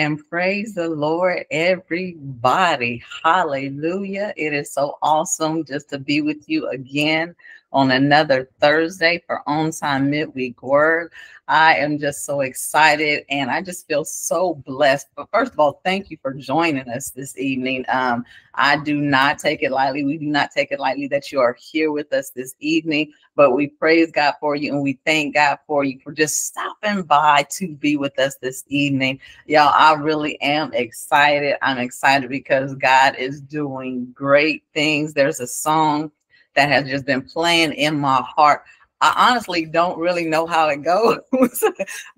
and praise the Lord, everybody. Hallelujah. It is so awesome just to be with you again on another Thursday for On Time Midweek Word. I am just so excited and I just feel so blessed. But first of all, thank you for joining us this evening. Um, I do not take it lightly. We do not take it lightly that you are here with us this evening, but we praise God for you and we thank God for you for just stopping by to be with us this evening. Y'all, I really am excited. I'm excited because God is doing great things. There's a song that has just been playing in my heart. I honestly don't really know how it goes,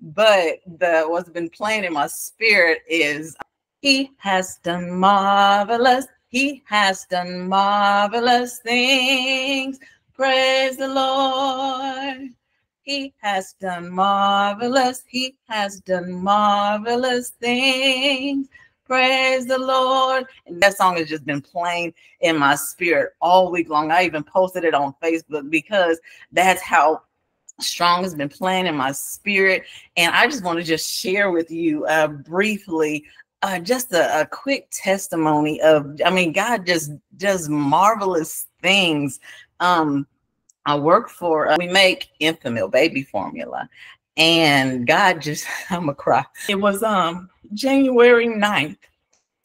but the what's been playing in my spirit is He has done marvelous. He has done marvelous things. Praise the Lord. He has done marvelous. He has done marvelous things. Praise the Lord. And that song has just been playing in my spirit all week long. I even posted it on Facebook because that's how strong has been playing in my spirit. And I just want to just share with you uh, briefly uh, just a, a, quick testimony of, I mean, God just does marvelous things. Um, I work for, uh, we make Enfamil baby formula. And God just, I'm a cry. It was um January 9th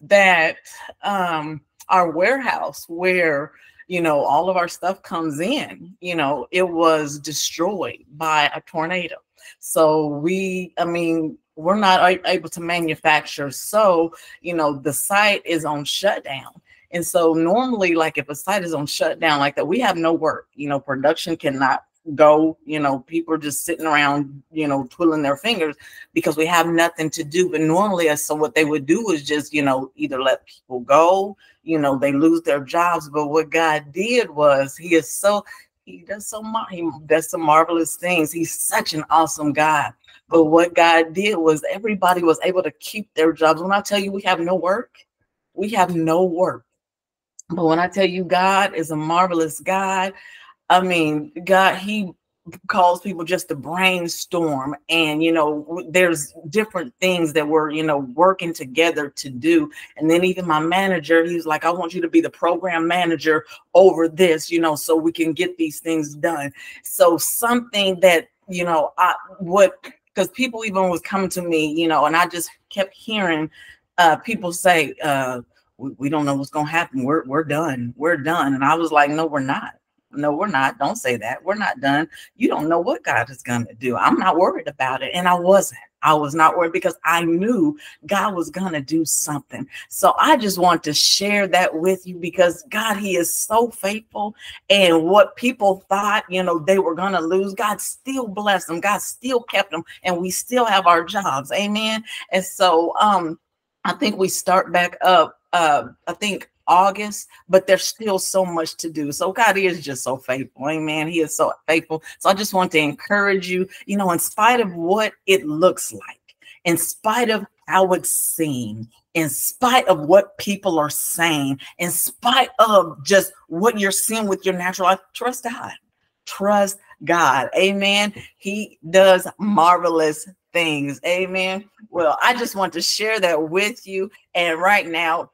that um, our warehouse where you know all of our stuff comes in you know it was destroyed by a tornado. So we i mean we're not able to manufacture. So you know the site is on shutdown. And so normally like if a site is on shutdown like that we have no work. You know production cannot go you know people are just sitting around you know twiddling their fingers because we have nothing to do. But normally uh, so what they would do is just you know either let people go you know they lose their jobs. But what god did was he is so he does so he does some marvelous things. He's such an awesome god. But what god did was everybody was able to keep their jobs. When i tell you we have no work we have no work. But when i tell you god is a marvelous god I mean, God, He calls people just to brainstorm and you know there's different things that we're you know working together to do. And then even my manager he's like i want you to be the program manager over this you know so we can get these things done. So something that you know i what because people even was coming to me you know and i just kept hearing uh people say uh we, we don't know what's gonna happen. We're we're done. We're done. And i was like no we're not no, we're not. Don't say that. We're not done. You don't know what God is going to do. I'm not worried about it. And I wasn't. I was not worried because I knew God was going to do something. So I just want to share that with you because God, He is so faithful. And what people thought, you know, they were going to lose, God still blessed them. God still kept them. And we still have our jobs. Amen. And so um, I think we start back up. Uh, I think August, but there's still so much to do. So God is just so faithful. Amen. He is so faithful. So I just want to encourage you, you know, in spite of what it looks like, in spite of how it seen, in spite of what people are saying, in spite of just what you're seeing with your natural life, trust God. Trust God. Amen. He does marvelous things. Amen. Well, I just want to share that with you. And right now,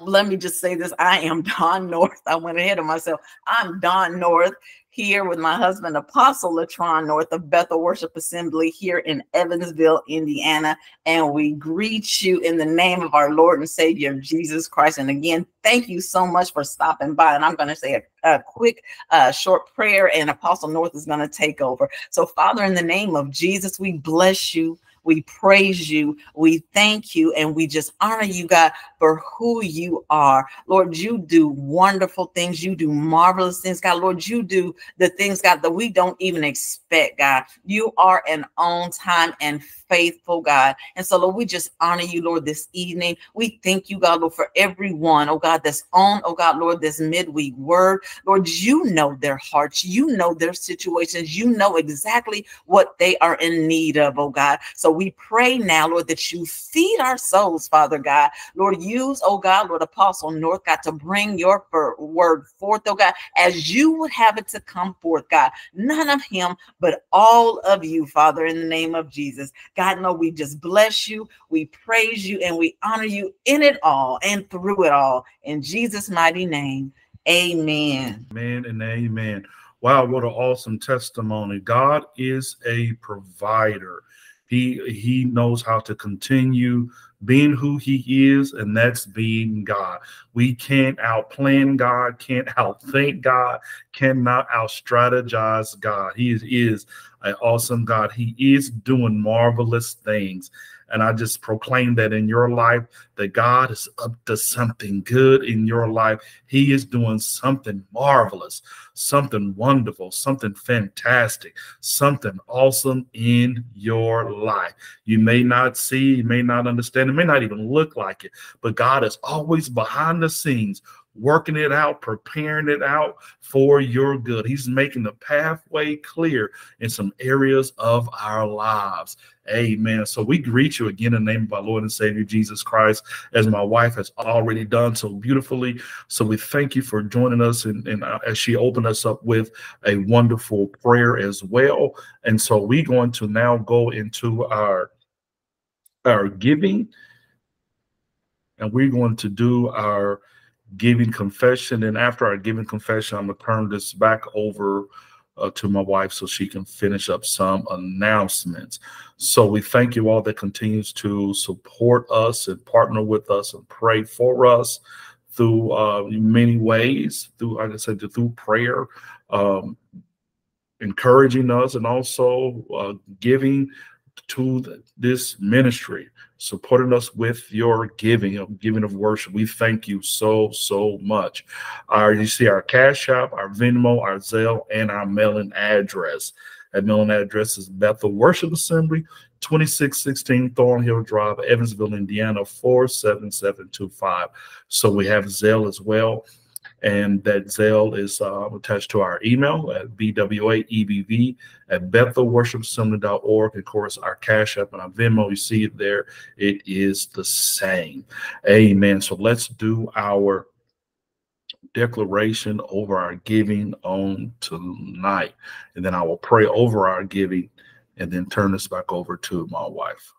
let me just say this I am Don North. I went ahead of myself. I'm Don North here with my husband, Apostle Latron North of Bethel Worship Assembly here in Evansville, Indiana. And we greet you in the name of our Lord and Savior, Jesus Christ. And again, thank you so much for stopping by. And I'm going to say a, a quick, uh, short prayer, and Apostle North is going to take over. So, Father, in the name of Jesus, we bless you. We praise you. We thank you. And we just honor you, God, for who you are. Lord, you do wonderful things. You do marvelous things, God. Lord, you do the things, God, that we don't even expect, God. You are an on time and faithful, God. And so, Lord, we just honor you, Lord, this evening. We thank you, God, Lord, for everyone, oh God, that's on, oh God, Lord, this midweek word. Lord, you know their hearts. You know their situations. You know exactly what they are in need of, oh God. So we pray now, Lord, that you feed our souls, Father God. Lord, you use, oh God, Lord Apostle North, God, to bring your word forth, oh God, as you would have it to come forth, God. None of him, but all of you, Father, in the name of Jesus. God, no, we just bless you, we praise you, and we honor you in it all and through it all. In Jesus' mighty name, amen. Amen and amen. Wow, what an awesome testimony. God is a provider. He he knows how to continue being who he is, and that's being God. We can't outplan God, can't outthink God, cannot outstrategize God. He is, is an awesome God. He is doing marvelous things. And I just proclaim that in your life, that God is up to something good in your life. He is doing something marvelous, something wonderful, something fantastic, something awesome in your life. You may not see, you may not understand, it may not even look like it, but God is always behind the scenes working it out, preparing it out for your good. He's making the pathway clear in some areas of our lives. Amen. So we greet you again in the name of our Lord and Savior Jesus Christ, as my wife has already done so beautifully. So we thank you for joining us and, and uh, as she opened us up with a wonderful prayer as well. And so we're going to now go into our our giving and we're going to do our giving confession. And after our giving confession, I'm going to turn this back over uh, to my wife so she can finish up some announcements. So we thank you all that continues to support us and partner with us and pray for us through uh, many ways, through, like I said, through prayer, um, encouraging us, and also uh, giving to this ministry, supporting us with your giving, of giving of worship. We thank you so, so much. Our, you see our Cash App, our Venmo, our Zelle, and our mailing address. That mailing address is Bethel Worship Assembly, 2616 Thornhill Drive, Evansville, Indiana, 47725. So we have Zelle as well and that Zelle is uh, attached to our email at bwaebv at bethelworshipsummit.org. Of course, our Cash App and our Venmo, you see it there. It is the same. Amen. So let's do our declaration over our giving on tonight. And then I will pray over our giving and then turn this back over to my wife.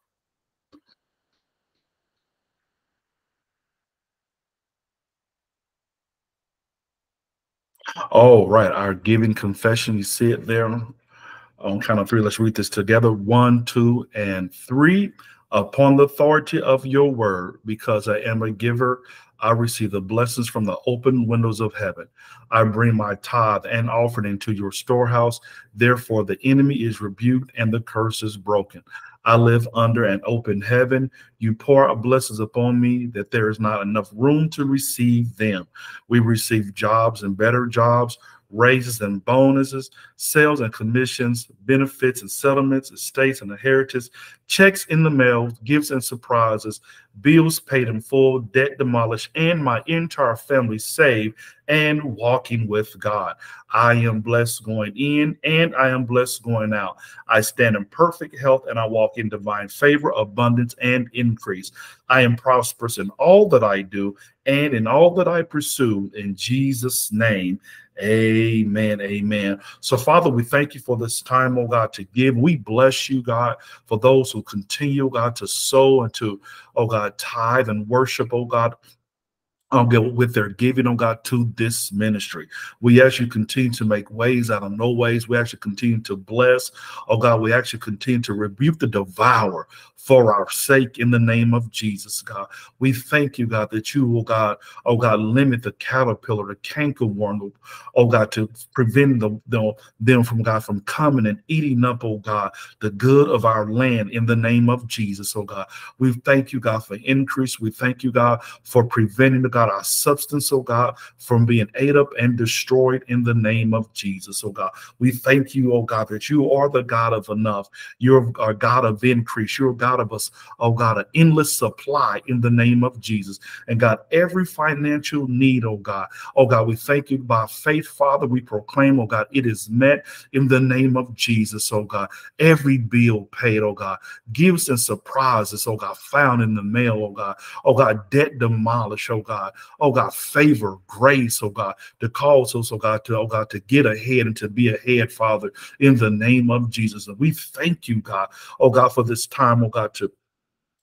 Oh, right. Our giving confession. You see it there on count of three. Let's read this together. One, two, and three. Upon the authority of your word, because I am a giver, I receive the blessings from the open windows of heaven. I bring my tithe and offering into your storehouse. Therefore, the enemy is rebuked and the curse is broken. I live under an open heaven. You pour blessings upon me that there is not enough room to receive them. We receive jobs and better jobs, raises and bonuses, sales and commissions, benefits and settlements, estates and inheritance, checks in the mail, gifts and surprises, bills paid in full, debt demolished, and my entire family saved and walking with God. I am blessed going in and I am blessed going out. I stand in perfect health and I walk in divine favor, abundance, and increase. I am prosperous in all that I do and in all that I pursue. In Jesus' name, Amen. Amen. So, Father, we thank you for this time, oh God, to give. We bless you, God, for those who continue, oh God, to sow and to, oh God, tithe and worship, oh God, um, with their giving, oh God, to this ministry. We actually continue to make ways out of no ways. We actually continue to bless. Oh God, we actually continue to rebuke the devourer for our sake in the name of Jesus, God. We thank you, God, that you, oh God, oh God, limit the caterpillar, the cankerworm, oh God, to prevent the, the, them from God from coming and eating up, oh God, the good of our land in the name of Jesus, oh God. We thank you, God, for increase. We thank you, God, for preventing the God God, our substance, oh God, from being ate up and destroyed in the name of Jesus, oh God. We thank you, oh God, that you are the God of enough. You're a God of increase. You're a God of us, oh God, an endless supply in the name of Jesus. And God, every financial need, oh God, oh God, we thank you by faith, Father. We proclaim, oh God, it is met in the name of Jesus, oh God. Every bill paid, oh God. Gifts and surprises, oh God, found in the mail, oh God. Oh God, debt demolished, oh God. Oh God, favor, grace, oh God, to cause us, oh God, to, oh God, to get ahead and to be ahead, Father, in the name of Jesus. And we thank you, God, oh God, for this time, oh God, to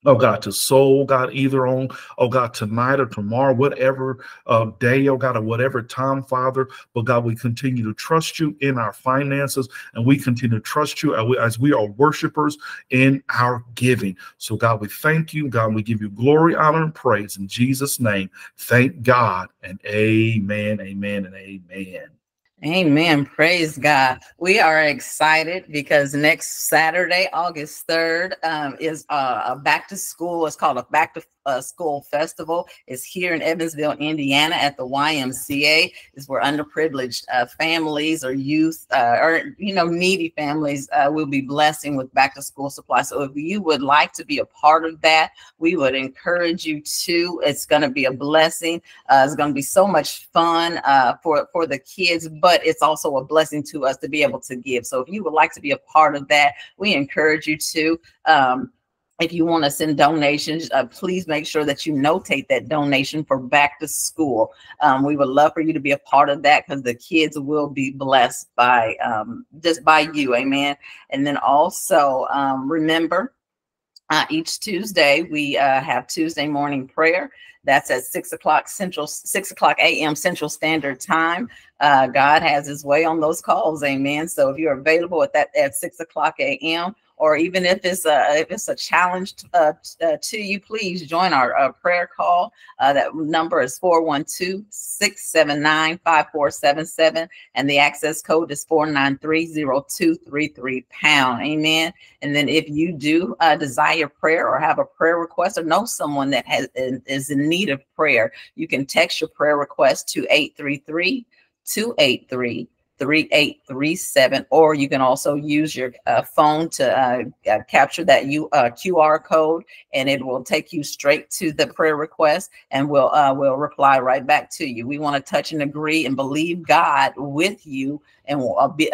oh God, to soul, God, either on, oh God, tonight or tomorrow, whatever uh, day, oh God, or whatever time, Father. But God, we continue to trust you in our finances and we continue to trust you as we, as we are worshipers in our giving. So, God, we thank you, God, we give you glory, honor, and praise in Jesus' name. Thank God and amen, amen, and amen. Amen. Praise God. We are excited because next Saturday, August 3rd, um, is uh, a back to school. It's called a back to uh, School Festival It's here in Evansville, Indiana at the YMCA. Is where underprivileged uh, families or youth uh, or, you know, needy families uh, will be blessing with back to school supplies. So if you would like to be a part of that, we would encourage you to. It's going to be a blessing. Uh, it's going to be so much fun for, for the kids, but it's also a blessing to us to be able to give. So if you would like to be a part of that, we encourage you to. Um, if you want to send donations, uh, please make sure that you notate that donation for back to school. Um, we would love for you to be a part of that because the kids will be blessed by um, just by you. Amen. And then also um, remember, uh, each Tuesday we uh, have Tuesday morning prayer. That's at six o'clock central, six o'clock a.m. Central Standard Time. Uh, God has His way on those calls, Amen. So if you're available at that at six o'clock a.m or even if it's a if it's a challenge uh, uh, to you, please join our uh, prayer call. Uh, that number is 412-679-5477 and the access code is 4930233 pound. Amen. And then if you do desire prayer or have a prayer request or know someone that has is in need of prayer, you can text your prayer request to 833 283 3837 or you can also use your uh, phone to uh, uh, capture that U, uh, QR code and it will take you straight to the prayer request and we'll uh, we'll reply right back to you. We want to touch and agree and believe God with you and we'll uh, be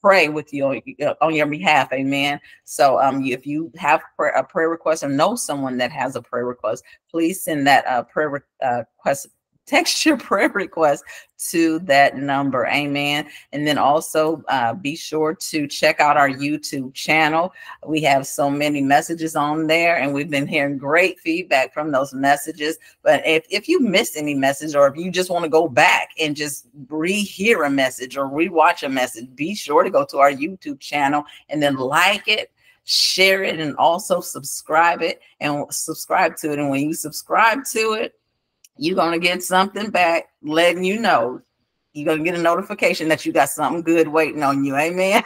pray with you on, on, your behalf amen so um if you have prayer, a prayer request or know someone that has a prayer request please send that uh, prayer request text your prayer request to that number. Amen. And then also uh, be sure to check out our YouTube channel. We have so many messages on there, and we've been hearing great feedback from those messages. But if, if you missed any message, or if you just want to go back and just rehear a message or rewatch a message, be sure to go to our YouTube channel and then like it share it and also subscribe it and subscribe to it and when you subscribe to it you're to get something back letting you know. You're to get a notification that you got something good waiting on you. Amen.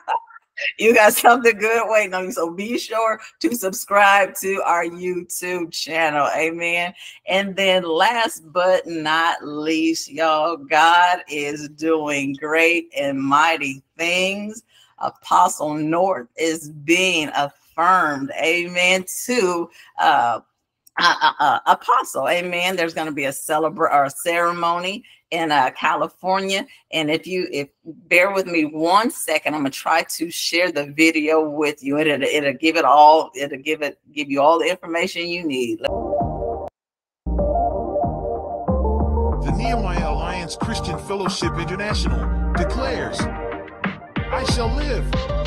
you got something good waiting on you. So be sure to subscribe to our YouTube channel. Amen. And then last but not least, y'all, God is doing great and mighty things. Apostle North is being affirmed. Amen. To uh, apostle. Amen. There's going to be a celebrate or a ceremony in uh, California. And if you if bear with me one second, I'm gonna try to share the video with you. It'll, it'll give it all. It'll give it give you all the information you need. The Nehemiah Alliance Christian Fellowship International declares, "I shall live."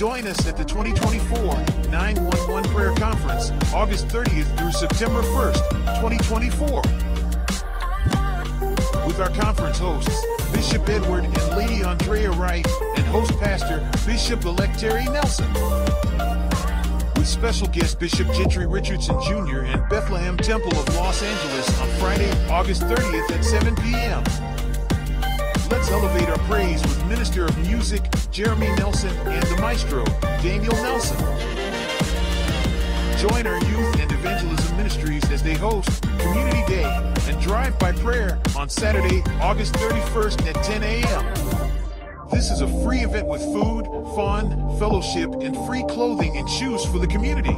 Join us at the 2024 911 Prayer Conference, August 30th through September 1st, 2024. With our conference hosts, Bishop Edward and Lady Andrea Wright, and host pastor, Bishop elect Terry Nelson. With special guest Bishop Gentry Richardson Jr. and Bethlehem Temple of Los Angeles on Friday, August 30th at 7 p.m. Elevate our praise with Minister of Music Jeremy Nelson and the Maestro Daniel Nelson. Join our youth and evangelism Ministries as they host Community Day and Drive by Prayer on Saturday, August 31st at 10 a.m. This is a free event with food, fun, fellowship, and free clothing and shoes for the community.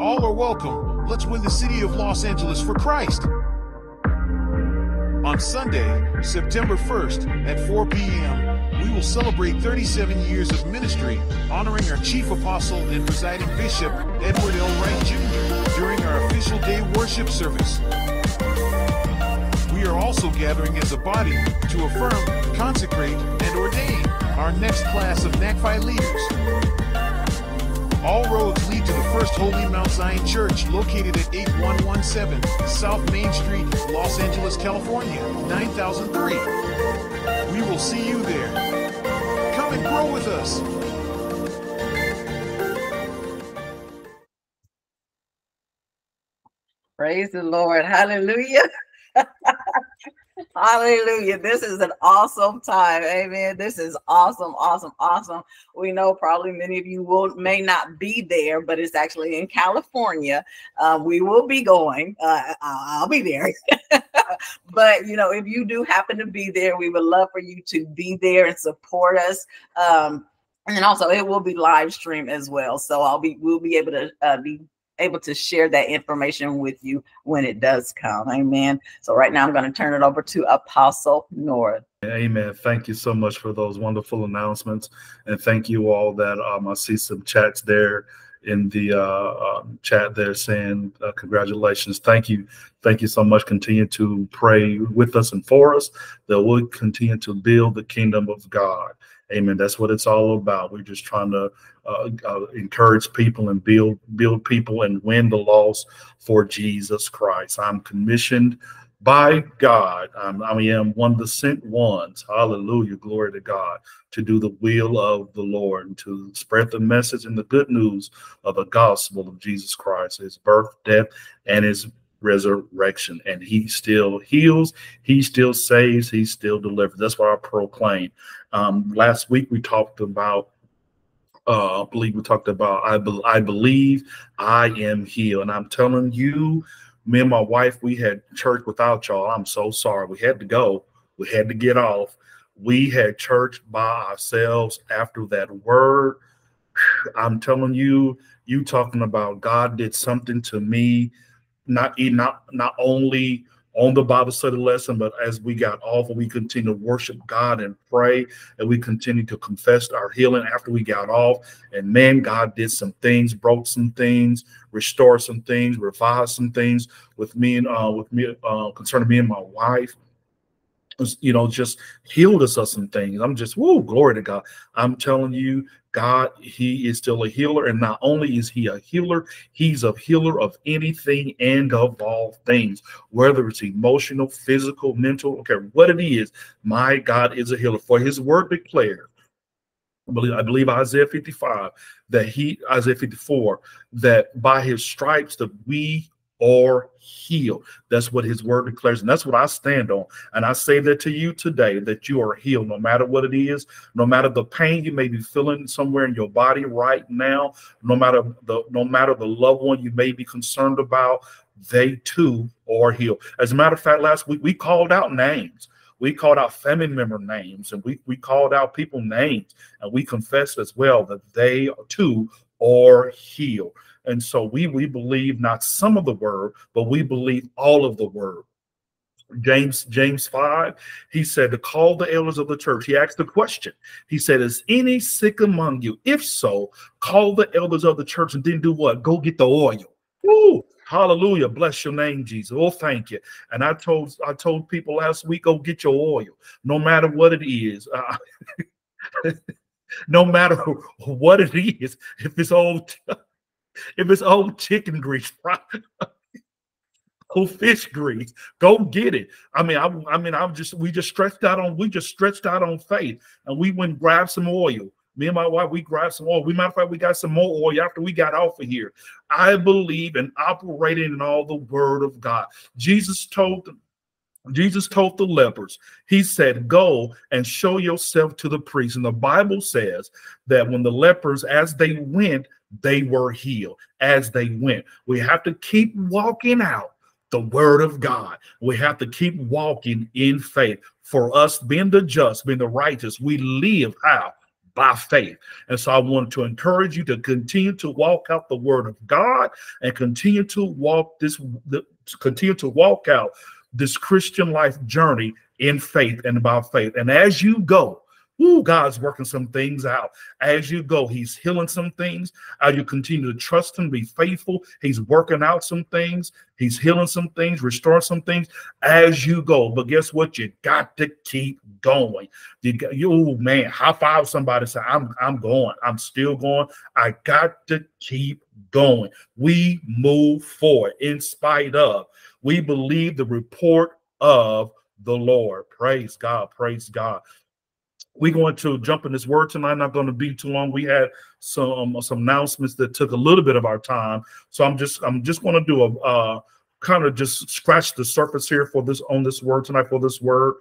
All are welcome. Let's win the city of Los Angeles for Christ. On Sunday, September 1st at 4 p.m., we will celebrate 37 years of ministry, honoring our chief apostle and presiding bishop, Edward L. Wright Jr., during our official day worship service. We are also gathering as a body to affirm, consecrate, and ordain our next class of NACFI leaders. All roads lead to the First Holy Mount Zion Church located at 8117 South Main Street, Los Angeles, California, 9003. We will see you there. Come and grow with us. Praise the Lord. Hallelujah. Hallelujah. This is an awesome time. Amen. This is awesome, awesome, awesome. We know probably many of you will may not be there, but it's actually in California. Uh, we will be going. Uh, I'll be there. but you know, if you do happen to be there, we would love for you to be there and support us. Um, and also it will be live stream as well. So I'll be we'll be able to uh, be able to share that information with you when it does come. Amen. So right now I'm going to turn it over to Apostle North. Amen. Thank you so much for those wonderful announcements. And thank you all that um, I see some chats there in the uh, um, chat there saying uh, congratulations. Thank you. Thank you so much. Continue to pray with us and for us that we'll continue to build the kingdom of God. Amen. That's what it's all about. We're just trying to uh, uh, encourage people and build build people and win the loss for Jesus Christ. I'm commissioned by God. I'm, I am one of the sent ones. Hallelujah. Glory to God. To do the will of the Lord and to spread the message and the good news of the gospel of Jesus Christ, his birth, death, and his resurrection. And he still heals, he still saves, he still delivers. That's what I proclaim. Um, last week we talked about uh, I believe we talked about I, be, I believe I am healed. And I'm telling you, me and my wife, we had church without y'all. I'm so sorry. We had to go. We had to get off. We had church by ourselves after that word. I'm telling you, you talking about God did something to me, not not not only on the Bible study lesson, but as we got off we continue to worship God and pray, and we continue to confess our healing after we got off. And man, God did some things, broke some things, restored some things, revived some things with me and uh, with me uh, concerning me and my wife you know, just healed us of some things. I'm just, whoa, glory to God. I'm telling you, God, He is still a healer. And not only is He a healer, He's a healer of anything and of all things, whether it's emotional, physical, mental, okay, what it is. My God is a healer. For His word declared, I believe, I believe Isaiah 55, that He, Isaiah 54, that by His stripes that we or healed. That's what his word declares. And that's what I stand on. And I say that to you today that you are healed, no matter what it is, no matter the pain you may be feeling somewhere in your body right now, no matter the no matter the loved one you may be concerned about, they too are healed. As a matter of fact, last week we called out names. We called out family member names and we, we called out people names and we confessed as well that they too are healed. And so we we believe not some of the word, but we believe all of the word. James James 5, he said to call the elders of the church. He asked the question. He said, Is any sick among you? If so, call the elders of the church and then do what? Go get the oil. Woo! Hallelujah. Bless your name, Jesus. Oh, thank you. And I told I told people last week, go get your oil, no matter what it is. Uh, no matter what it is, if it's old if it's old chicken grease, old oh, fish grease, go get it. I mean, I, I mean, I'm just we just stretched out on we just stretched out on faith, and we went and grabbed some oil. Me and my wife, we grabbed some oil. We matter of fact, we got some more oil after we got off of here. I believe in operating in all the word of God. Jesus told them. Jesus told the lepers, he said, Go and show yourself to the priest. And the Bible says that when the lepers, as they went, they were healed as they went. We have to keep walking out the word of God. We have to keep walking in faith. For us, being the just, being the righteous, we live out By faith. And so I want to encourage you to continue to walk out the word of God and continue to walk this, continue to walk out this Christian life journey in faith and by faith. And as you go, Ooh, God's working some things out as you go. He's healing some things. As you continue to trust Him, be faithful. He's working out some things. He's healing some things, restoring some things as you go. But guess what? You got to keep going. You, got, you man, high five somebody. Say, I'm, I'm going. I'm still going. I got to keep going. We move forward in spite of. We believe the report of the Lord. Praise God. Praise God. We're going to jump in this word tonight. Not going to be too long. We had some some announcements that took a little bit of our time, so I'm just I'm just going to do a uh, kind of just scratch the surface here for this on this word tonight for this word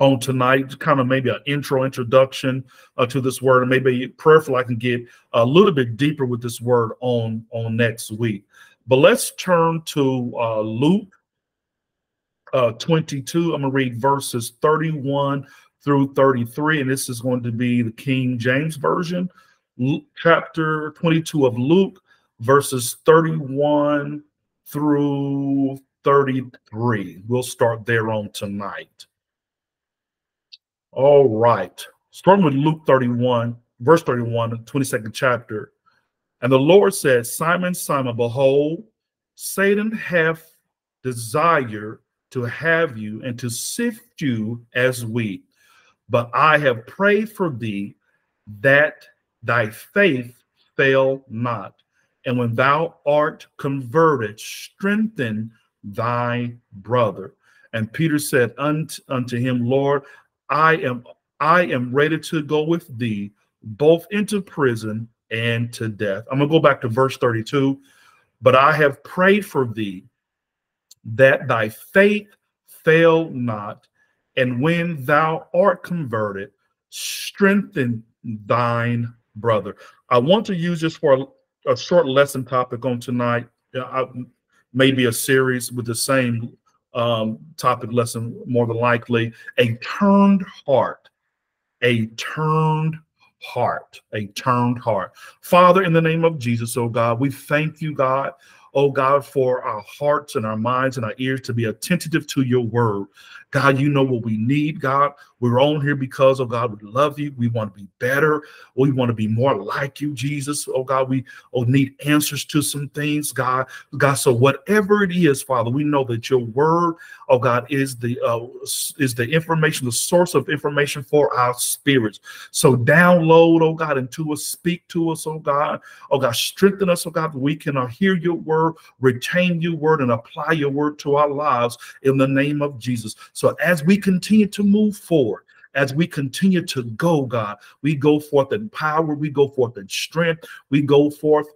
on tonight, kind of maybe an intro introduction uh, to this word, and maybe prayerful I can get a little bit deeper with this word on on next week. But let's turn to uh, Luke uh, 22. I'm to read verses 31 through 33, and this is going to be the King James Version, Luke, chapter 22 of Luke, verses 31 through 33. We'll start there on tonight. All right. Starting with Luke 31, verse 31, the 22nd chapter. And the Lord said, Simon, Simon, behold, Satan hath desire to have you and to sift you as wheat. But I have prayed for thee that thy faith fail not. And when thou art converted, strengthen thy brother. And Peter said unto, unto him, Lord, I am I am ready to go with thee both into prison and to death. I'm gonna go back to verse 32. But I have prayed for thee that thy faith fail not, and when thou art converted, strengthen thine brother. I want to use this for a, a short lesson topic on tonight. I, maybe a series with the same um, topic lesson, more than likely. A turned heart. A turned heart. A turned heart. Father, in the name of Jesus, oh God, we thank you, God oh God, for our hearts and our minds and our ears to be attentive to your word. God, you know what we need, God. We're on here because, oh God, we love you. We want to be better. We want to be more like you, Jesus. Oh God, we oh, need answers to some things, God. God, so whatever it is, Father, we know that your word, oh God, is the uh, is the information, the source of information for our spirits. So download, oh God, into us, speak to us, oh God. Oh God, strengthen us, oh God, we can uh, hear your word, retain your word, and apply your word to our lives in the name of Jesus. So as we continue to move forward, as we continue to go, God, we go forth in power, we go forth in strength, we go forth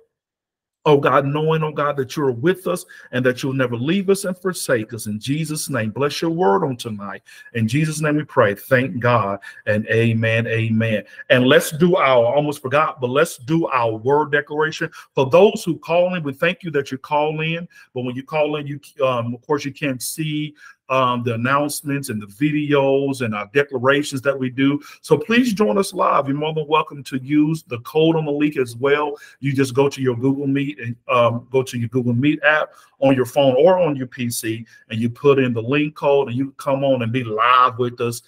Oh God, knowing, oh God, that you're with us and that you'll never leave us and forsake us. In Jesus' name, bless your word on tonight. In Jesus' name we pray. Thank God and amen. Amen. And let's do our, almost forgot, but let's do our word declaration. For those who call in, we thank you that you call in. But when you call in, you um, of course you can't see um, the announcements and the videos and our declarations that we do. So please join us live. You're more than welcome to use the code on the link as well. You just go to your Google Meet and um, go to your Google Meet app on your phone or on your PC, and you put in the link code, and you come on and be live with us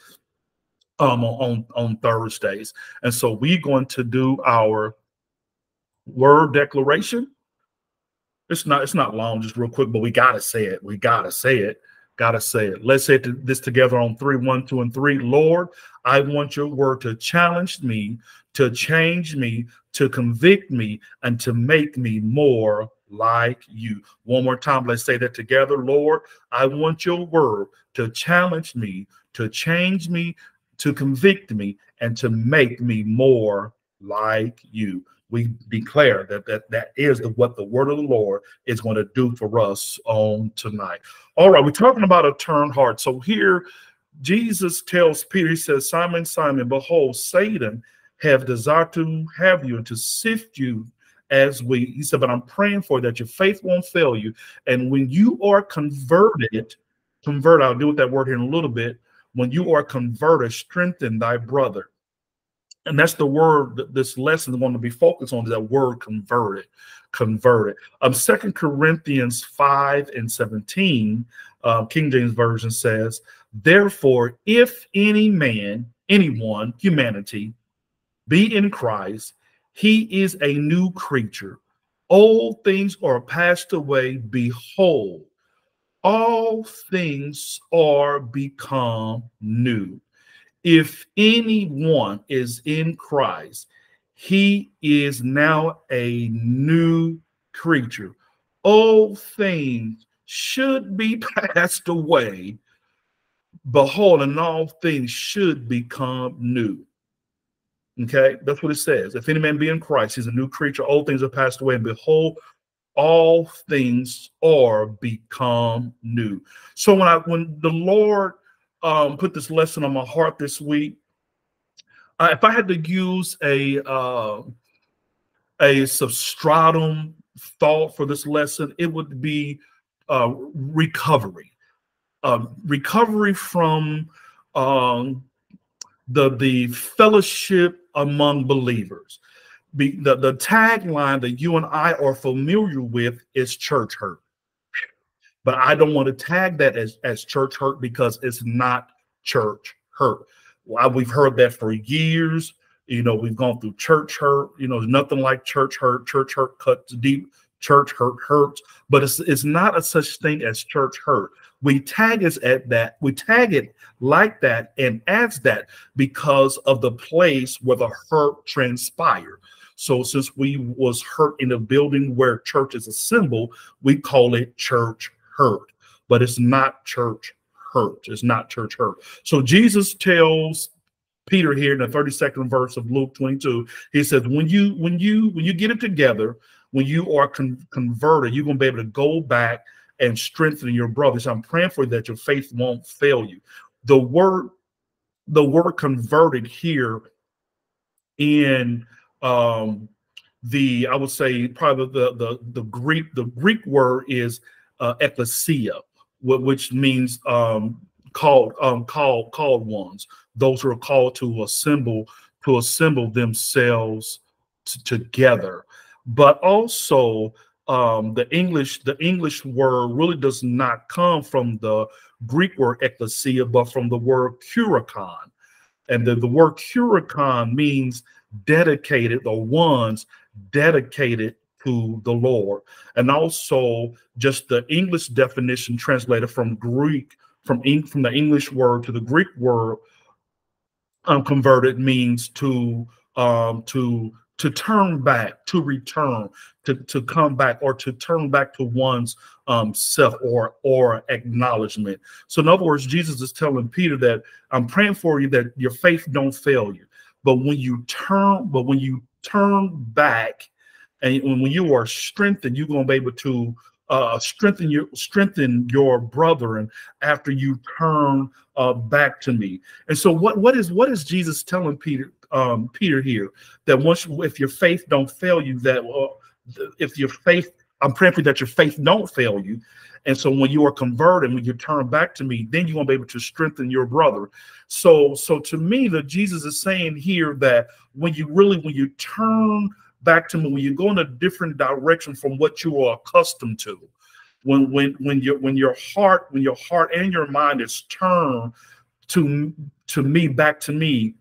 um, on on Thursdays. And so we're going to do our word declaration. It's not it's not long, just real quick, but we gotta say it. We gotta say it. Gotta say it. Let's say this together on three, one, two, and three. Lord, I want your word to challenge me, to change me, to convict me, and to make me more like you. One more time, let's say that together. Lord, I want your word to challenge me, to change me, to convict me, and to make me more like you we declare that that, that is the, what the word of the Lord is going to do for us on tonight. All right, we're talking about a turned heart. So here, Jesus tells Peter, he says, Simon, Simon, behold, Satan have desired to have you and to sift you as we, he said, but I'm praying for that your faith won't fail you. And when you are converted, convert, I'll deal with that word here in a little bit. When you are converted, strengthen thy brother. And that's the word that this lesson is going to be focused on is that word converted, converted. Um, Second Corinthians 5 and 17, uh, King James Version says, Therefore, if any man, anyone, humanity, be in Christ, he is a new creature. Old things are passed away. Behold, all things are become new. If anyone is in Christ, he is now a new creature. Old things should be passed away. Behold, and all things should become new. Okay, that's what it says. If any man be in Christ, he's a new creature. Old things are passed away, and behold, all things are become new. So when I when the Lord um, put this lesson on my heart this week, uh, if I had to use a uh, a substratum thought for this lesson, it would be uh, recovery, uh, recovery from um, the the fellowship among believers. Be, the, the tagline that you and I are familiar with is church hurt. But I don't want to tag that as, as church hurt because it's not church hurt. We've heard that for years. You know, we've gone through church hurt. You know, nothing like church hurt. Church hurt cuts deep. Church hurt hurts, but it's it's not a such thing as church hurt we tag it at that we tag it like that and as that because of the place where the hurt transpired so since we was hurt in a building where church is a symbol we call it church hurt but it's not church hurt it's not church hurt so jesus tells peter here in the 32nd verse of luke 22 he says when you when you when you get it together when you are con- converted you're going to be able to go back and strengthen your brothers. I'm praying for you that your faith won't fail you. The word, the word converted here in um the I would say probably the the the Greek the Greek word is uh, ecclesia, which means um, called um, called called ones, those who are called to assemble to assemble themselves together, but also um, the English the English word really does not come from the Greek word ecclesia, but from the word kurikon. And the, the word kurikon means dedicated, the ones dedicated to the Lord. And also just the English definition translated from Greek, from, from the English word to the Greek word um, converted means to um, to to turn back, to return, to, to come back, or to turn back to one's um, self or or acknowledgement. So, in other words, Jesus is telling Peter that I'm praying for you that your faith don't fail you, but when you turn, but when you turn back, and when you are strengthened, you're going to be able to uh, strengthen your strengthen your brother and after you turn uh, back to me and so what what is what is jesus telling peter um, Peter here that once if your faith don't fail you, that uh, if your faith, I'm praying for that your faith don't fail you. And so when you are converted, when you turn back to me, then you're gonna be able to strengthen your brother. So, so to me, that Jesus is saying here that when you really, when you turn back to me, when you go in a different direction from what you are accustomed to, when when when your when your heart, when your heart and your mind is turned to to me, back to me,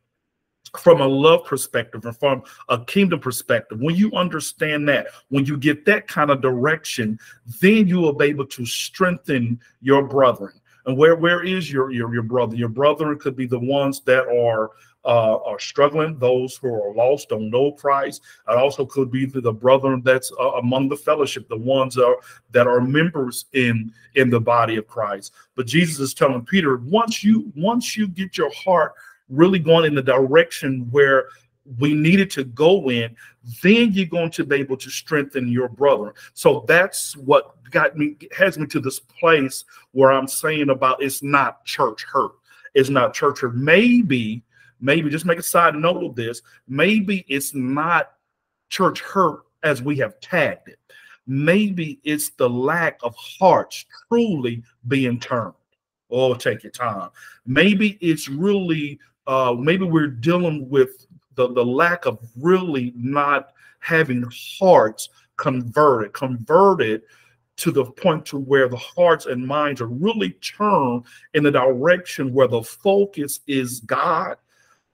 from a love perspective and from a kingdom perspective, when you understand that, when you get that kind of direction, then you will be able to strengthen your brethren. And where where is your your your brother? Your brethren could be the ones that are uh, are struggling, those who are lost, don't know Christ. It also could be the, the brethren that's uh, among the fellowship, the ones are, that are members in in the body of Christ. But Jesus is telling Peter, once you once you get your heart really going in the direction where we needed to go in, then you're going to be able to strengthen your brother. So that's what got me, has me to this place where I'm saying about it's not church hurt. It's not church hurt. Maybe, maybe just make a side note of this. Maybe it's not church hurt as we have tagged it. Maybe it's the lack of hearts truly being turned. Oh, take your time. Maybe it's really, uh, maybe we're dealing with the, the lack of really not having hearts converted, converted to the point to where the hearts and minds are really turned in the direction where the focus is God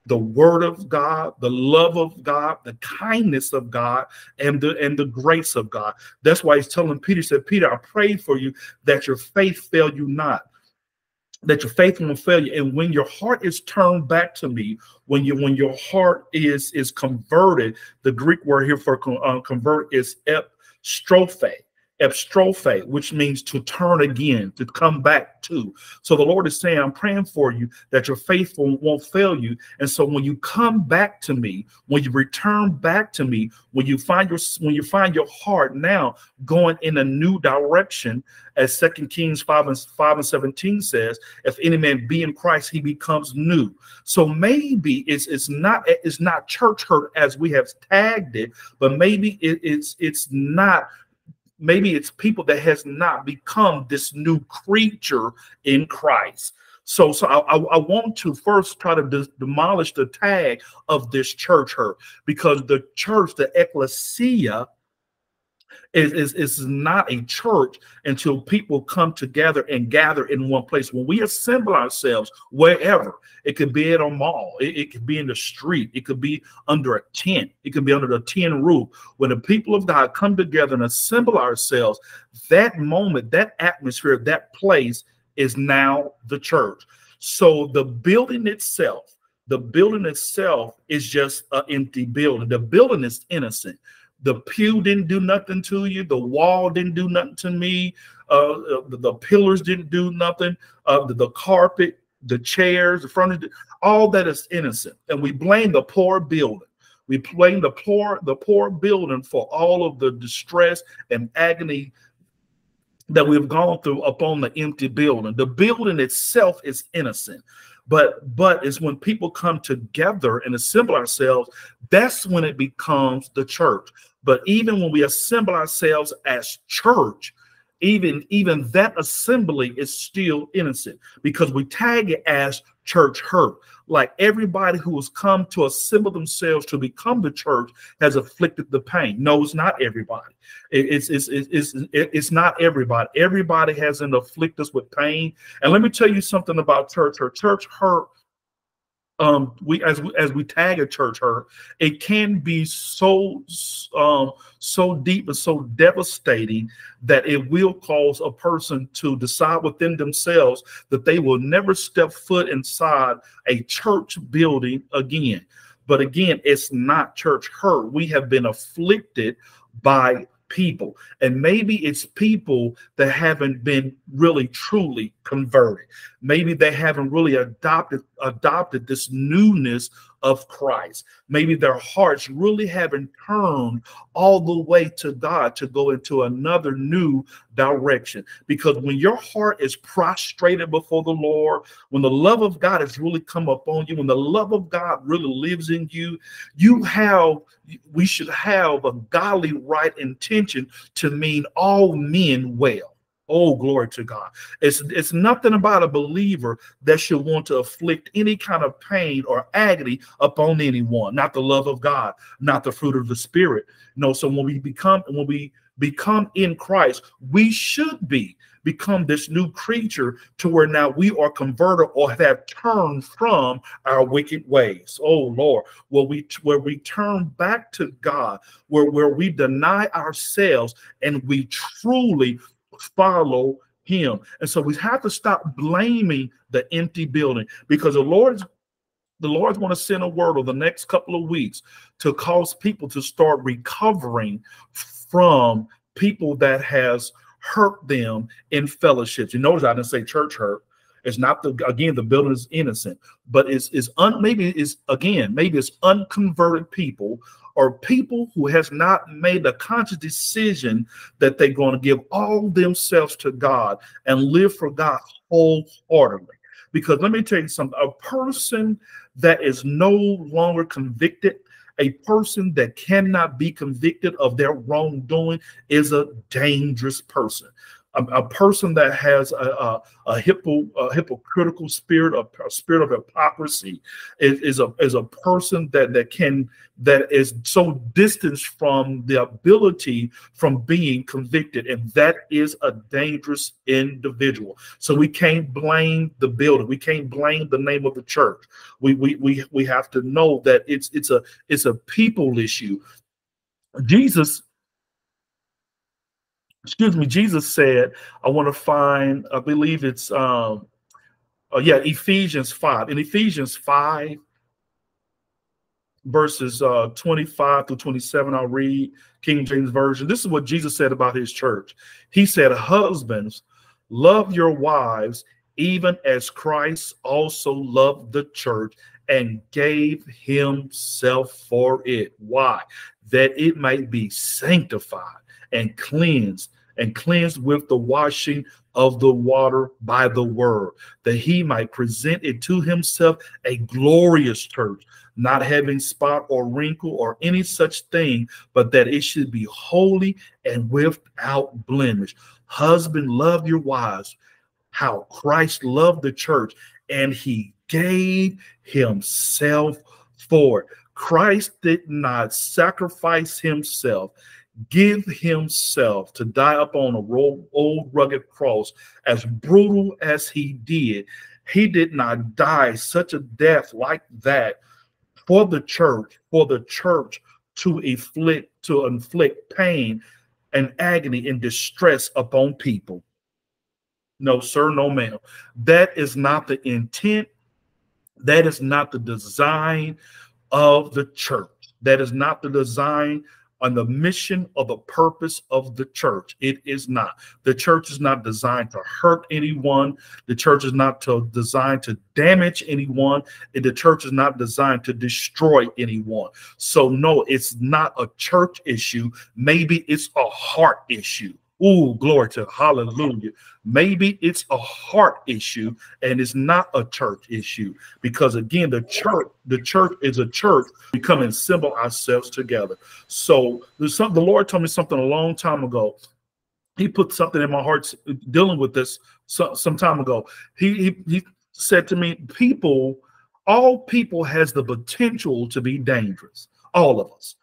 the word of God, the love of God, the kindness of God, and the and the grace of God. That's why he's telling Peter, he said, Peter, I pray for you that your faith fail you not. That your faith won't fail you. And when your heart is turned back to me, when you when your heart is is converted, the Greek word here for uh, convert is epistrophe epistrophe, which means to turn again, to come back to. So the Lord is saying, I'm praying for you that your faith won't, won't fail you. And so when you come back to me, when you return back to me, when you find your when you find your heart now going in a new direction, as Second Kings 5 and 5 and 17 says, if any man be in Christ, he becomes new. So maybe it's it's not it's not church hurt as we have tagged it, but maybe it, it's it's not maybe it's people that has not become this new creature in Christ. So, so I, I want to first try to de- demolish the tag of this church hurt because the church, the ecclesia, is, is, is not a church until people come together and gather in one place. When we assemble ourselves wherever, it could be at a mall, it, it could be in the street, it could be under a tent, it could be under the tin roof. When the people of God come together and assemble ourselves, that moment, that atmosphere, that place is now the church. So the building itself, the building itself is just an empty building. The building is innocent the pew didn't do nothing to you. The wall didn't do nothing to me. Uh, the, the, pillars didn't do nothing. Uh, the, the, carpet, the chairs, the furniture, all that is innocent. And we blame the poor building. We blame the poor, the poor building for all of the distress and agony that we've gone through upon the empty building. The building itself is innocent but but it's when people come together and assemble ourselves that's when it becomes the church but even when we assemble ourselves as church, even even that assembly is still innocent because we tag it as church hurt. Like everybody who has come to assemble themselves to become the church has afflicted the pain. No, it's not everybody. It's it's it's it's, it's not everybody. Everybody hasn't afflicted us with pain. And let me tell you something about church Her Church hurt um, we as we as we tag a church hurt, it can be so um, so deep and so devastating that it will cause a person to decide within themselves that they will never step foot inside a church building again. But again, it's not church hurt. We have been afflicted by people. And maybe it's people that haven't been really truly converted. Maybe they haven't really adopted adopted this newness of Christ. Maybe their hearts really haven't turned all the way to God to go into another new direction. Because when your heart is prostrated before the Lord, when the love of God has really come upon you, when the love of God really lives in you, you have, we should have a godly right intention to mean all men well. Oh, glory to God. It's, it's nothing about a believer that should want to afflict any kind of pain or agony upon anyone, not the love of God, not the fruit of the Spirit. No, so when we become, when we become in Christ, we should be become this new creature to where now we are converted or have turned from our wicked ways. Oh Lord, where we where we turn back to God, where, where we deny ourselves and we truly follow him. And so we have to stop blaming the empty building because the Lord's the Lord's going to send a word over the next couple of weeks to cause people to start recovering from people that has hurt them in fellowships. You notice I didn't say church hurt. It's not the again the building is innocent, but it's is un maybe it's again maybe it's unconverted people or people who has not made a conscious decision that they're going to give all themselves to God and live for God wholeheartedly. Because let me tell you something, a person that is no longer convicted A person that cannot be convicted of their wrongdoing is a dangerous person a, a person that has a, a, a, a hypocritical spirit, a, a, spirit of hypocrisy, is, is a is a person that that can that is so distanced from the ability from being convicted, and that is a dangerous individual. So we can't blame the building, we can't blame the name of the church. We we we we have to know that it's it's a it's a people issue. Jesus excuse me, Jesus said, I want to find, I believe it's, um, uh, yeah, Ephesians 5. In Ephesians 5, verses uh, 25 to 27, I'll read King James Version. This is what Jesus said about his church. He said, Husbands, love your wives, even as Christ also loved the church and gave himself for it. Why? That it might be sanctified and cleansed and cleansed with the washing of the water by the word, that he might present it to himself a glorious church, not having spot or wrinkle or any such thing, but that it should be holy and without blemish. Husband, love your wives, how Christ loved the church, and he gave himself for it. Christ did not sacrifice himself give himself to die upon a roll old rugged cross, as brutal as he did, he did not die such a death like that for the church, for the church to inflict to inflict pain and agony and distress upon people. No, sir, no, ma'am. That is not the intent. That is not the design of the church. That is not the design on the mission or the purpose of the church. It is not. The church is not designed to hurt anyone. The church is not to, designed to damage anyone. And the church is not designed to destroy anyone. So, no, it's not a church issue. Maybe it's a heart issue. Oh, glory to hallelujah. Maybe it's a heart issue and it's not a church issue because again, the church, the church is a church. We come and assemble ourselves together. So some, the Lord told me something a long time ago. He put something in my heart dealing with this some, some time ago. He, he he said to me, people, all people has the potential to be dangerous. All of us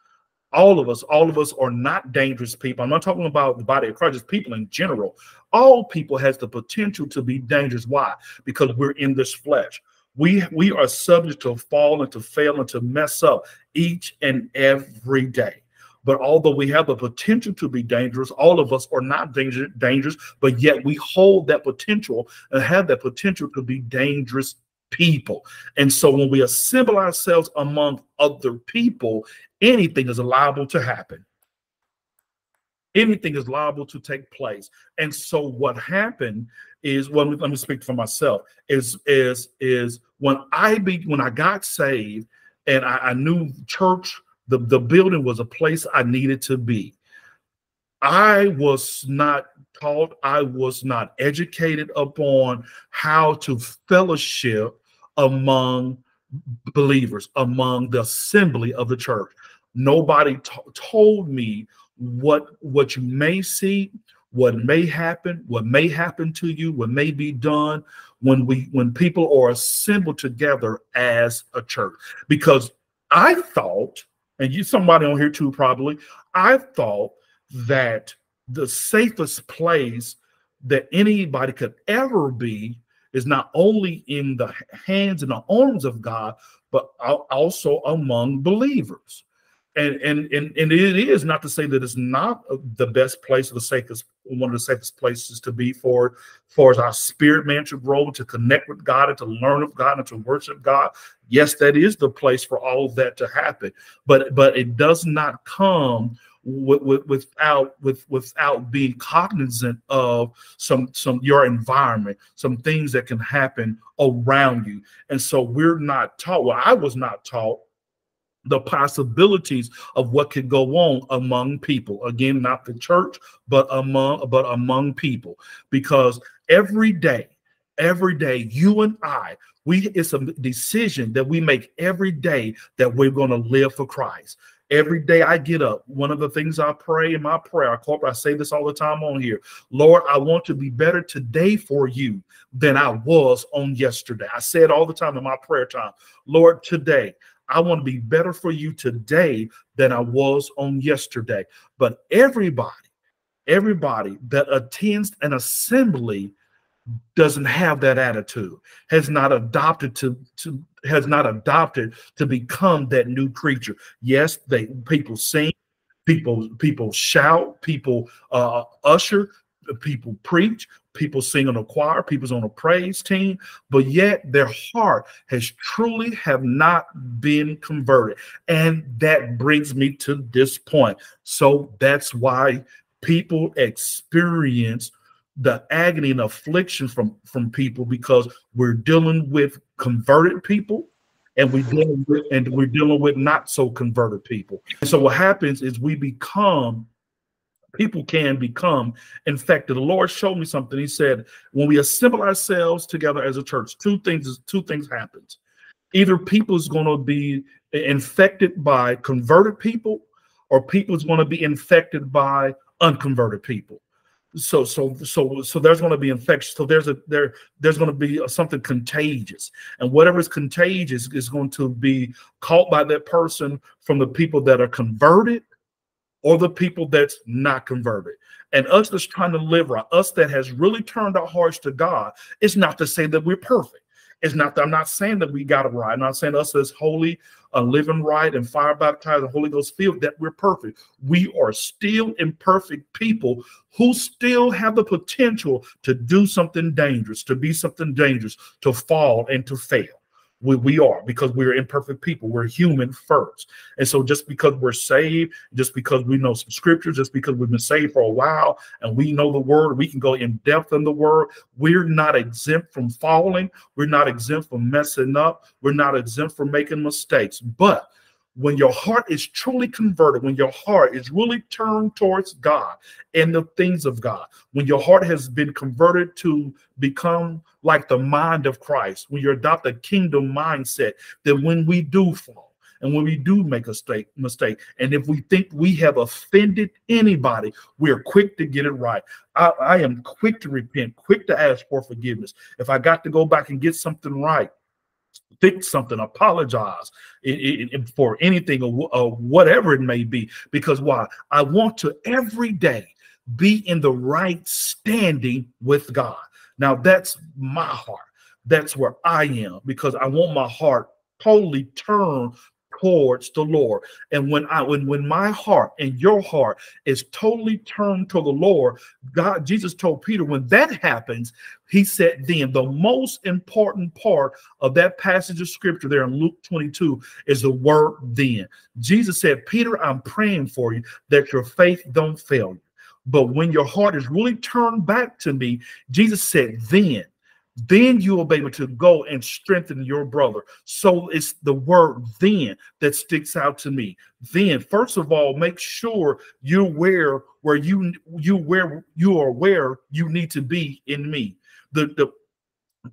all of us, all of us are not dangerous people. I'm not talking about the body of Christ, just people in general. All people has the potential to be dangerous. Why? Because we're in this flesh. We we are subject to fall and to fail and to mess up each and every day. But although we have the potential to be dangerous, all of us are not danger, dangerous, but yet we hold that potential and have that potential to be dangerous people. And so when we assemble ourselves among other people, anything is liable to happen. Anything is liable to take place. And so what happened is well, let me speak for myself, is is is when I be when I got saved and I, I knew church, the, the building was a place I needed to be. I was not taught, I was not educated upon how to fellowship among believers, among the assembly of the church. Nobody told me what what you may see, what may happen, what may happen to you, what may be done when we when people are assembled together as a church. Because I thought, and you somebody on here too probably, I thought that the safest place that anybody could ever be is not only in the hands and the arms of God, but also among believers and and and, and it is not to say that it's not the best place or the safest one of the safest places to be for for as our spirit man to grow to connect with god and to learn of god and to worship god. Yes that is the place for all of that to happen. But but it does not come with, with, without with without being cognizant of some some your environment some things that can happen around you. And so we're not taught well i was not taught the possibilities of what could go on among people again not the church but among but among people because every day every day you and i We it's a decision that we make every day that we're going to live for Christ. Every day I get up, one of the things I pray in my prayer, I, corporate, I say this all the time on here Lord, I want to be better today for you than I was on yesterday. I say it all the time in my prayer time. Lord, today, I want to be better for you today than I was on yesterday. But everybody, everybody that attends an assembly doesn't have that attitude has not adopted to to has not adopted to become that new creature yes they people sing people people shout people uh usher people preach people sing on a choir people's on a praise team but yet their heart has truly have not been converted and that brings me to this point so that's why people experience the agony and affliction from from people because we're dealing with converted people and we're dealing with and we're dealing with not so converted people. And so what happens is we become people can become infected. The Lord showed me something. He said, when we assemble ourselves together as a church, two things two things happens. Either people is going to be infected by converted people, or people is going to be infected by unconverted people so so so so there's going to be infection so there's a there there's going to be something contagious and whatever is contagious is going to be caught by that person from the people that are converted or the people that's not converted and us that's trying to live right us that has really turned our hearts to god it's not to say that we're perfect it's not that I'm not saying that we got it right. I'm not saying us as holy, uh, living right, and fire baptized, and Holy Ghost filled that we're perfect. We are still imperfect people who still have the potential to do something dangerous, to be something dangerous, to fall and to fail we, we are because we're imperfect people. We're human first. And so just because we're saved, just because we know some scriptures, just because we've been saved for a while and we know the word, we can go in depth in the word. We're not exempt from falling. We're not exempt from messing up. We're not exempt from making mistakes. But when your heart is truly converted, when your heart is really turned towards God and the things of God, when your heart has been converted to become like the mind of Christ, when you adopt a kingdom mindset, that when we do fall and when we do make a mistake, mistake, and if we think we have offended anybody, we're quick to get it right. I, I am quick to repent, quick to ask for forgiveness. If I got to go back and get something right, fix something, apologize it, it, for anything or, or whatever it may be. Because why? I want to every day be in the right standing with God. Now that's my heart. That's where I am because I want my heart totally turned towards the Lord. And when I when when my heart and your heart is totally turned to the Lord, God Jesus told Peter when that happens, he said then the most important part of that passage of scripture there in Luke 22 is the word then. Jesus said, Peter, I'm praying for you that your faith don't fail you. But when your heart is really turned back to me, Jesus said, then then you will be able to go and strengthen your brother. So it's the word then that sticks out to me. Then, first of all, make sure you're where where you you where you are where you need to be in me. The the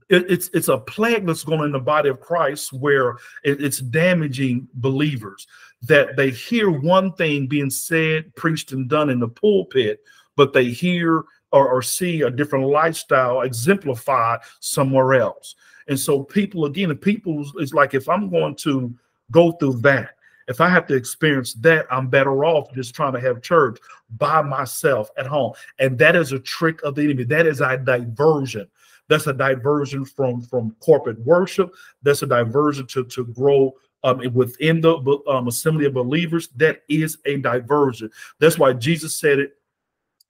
it, it's it's a plague that's going in the body of Christ where it, it's damaging believers that they hear one thing being said, preached, and done in the pulpit, but they hear or, or see a different lifestyle exemplified somewhere else. And so people, again, the people is like if I'm going to go through that, if I have to experience that, I'm better off just trying to have church by myself at home. And that is a trick of the enemy. That is a diversion. That's a diversion from from corporate worship. That's a diversion to to grow um, within the um, assembly of believers. That is a diversion. That's why Jesus said it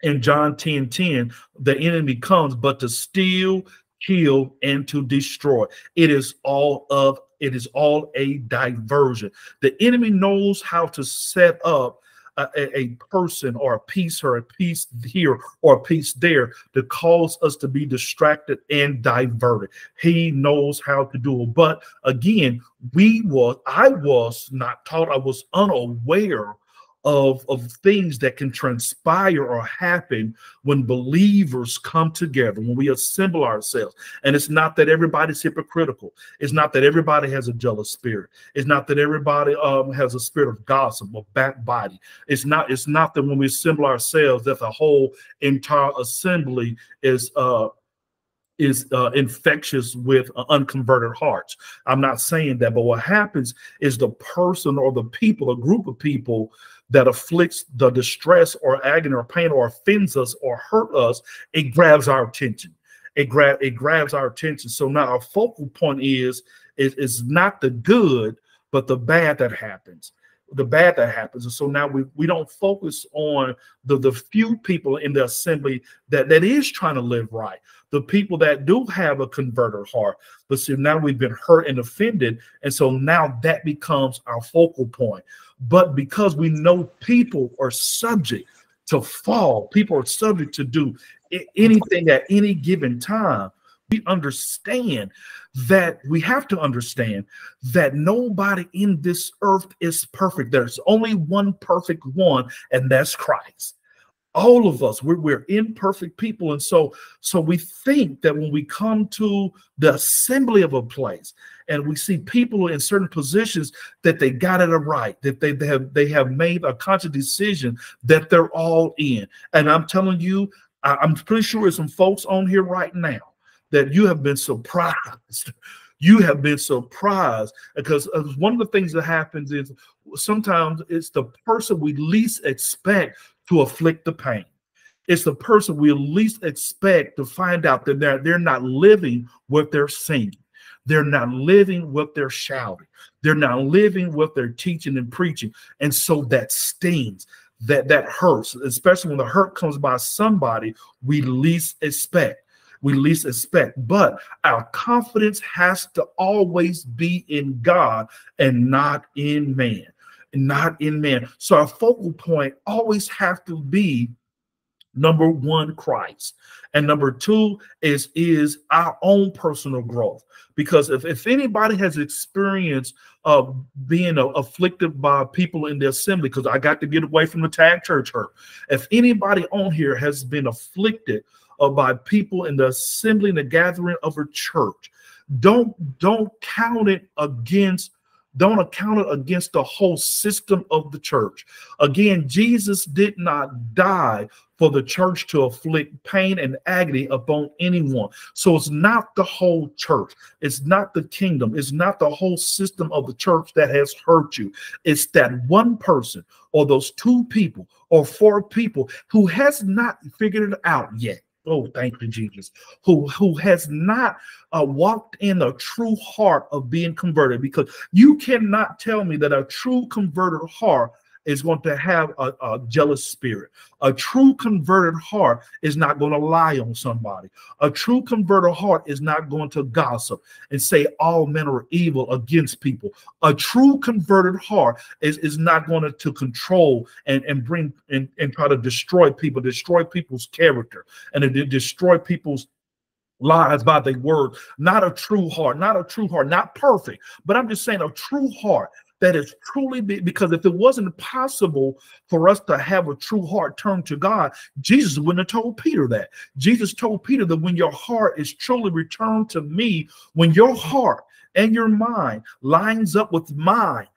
in John 10 10, the enemy comes but to steal, kill, and to destroy. It is all of it is all a diversion. The enemy knows how to set up a, a, person or a piece or a piece here or a piece there to cause us to be distracted and diverted. He knows how to do it. But again, we was I was not taught, I was unaware of, of things that can transpire or happen when believers come together, when we assemble ourselves. And it's not that everybody's hypocritical. It's not that everybody has a jealous spirit. It's not that everybody um, has a spirit of gossip or backbiting. It's not, it's not that when we assemble ourselves that the whole entire assembly is uh is uh, infectious with uh, unconverted hearts. I'm not saying that, but what happens is the person or the people, a group of people that afflicts the distress or agony or pain or offends us or hurt us, it grabs our attention. It it grabs our attention. So now our focal point is is, is not the good, but the bad that happens the bad that happens. And so now we, we don't focus on the, the few people in the assembly that, that is trying to live right, the people that do have a converted heart. But see, now we've been hurt and offended. And so now that becomes our focal point. But because we know people are subject to fall, people are subject to do anything at any given time, we understand that we have to understand that nobody in this earth is perfect. There's only one perfect one, and that's Christ all of us. We're, we're imperfect people. And so so we think that when we come to the assembly of a place and we see people in certain positions that they got it right that they, they have they have made a conscious decision that they're all in. And i'm telling you I, i'm pretty sure there's some folks on here right now that you have been surprised. You have been surprised because uh, one of the things that happens is sometimes it's the person we least expect to afflict the pain. It's the person we least expect to find out that they're, they're not living what they're singing. They're not living what they're shouting. They're not living what they're teaching and preaching. And so that stings, that that hurts, especially when the hurt comes by somebody we least expect. We least expect. But our confidence has to always be in God and not in man not in man. So our focal point always have to be number one, Christ. And number two is, is our own personal growth. Because if, if anybody has experienced of being uh, afflicted by people in the assembly, because I got to get away from the tag church hurt. If anybody on here has been afflicted uh, by people in the assembly and the gathering of a church, don't don't count it against don't account it against the whole system of the church. Again, Jesus did not die for the church to afflict pain and agony upon anyone. So it's not the whole church. It's not the kingdom. It's not the whole system of the church that has hurt you. It's that one person or those two people or four people who has not figured it out yet Oh, thank you, Jesus. Who who has not uh, walked in the true heart of being converted? Because you cannot tell me that a true converted heart is going to have a, a, jealous spirit. A true converted heart is not going to lie on somebody. A true converted heart is not going to gossip and say all men are evil against people. A true converted heart is, is not going to, to control and, and bring and, and try to destroy people, destroy people's character, and to destroy people's lies by the word. Not a true heart, not a true heart, not perfect, but I'm just saying a true heart that is truly be, because if it wasn't possible for us to have a true heart turned to God, Jesus wouldn't have told Peter that. Jesus told Peter that when your heart is truly returned to me, when your heart and your mind lines up with mine,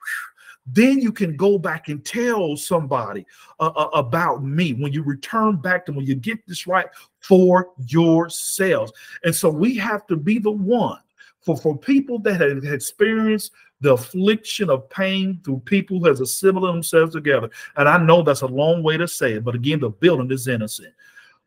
then you can go back and tell somebody uh, uh, about me when you return back to when you get this right for yourselves and so we have to be the one for for people that have experienced the affliction of pain through people who has assembled themselves together. And I know that's a long way to say it, but again, the building is innocent.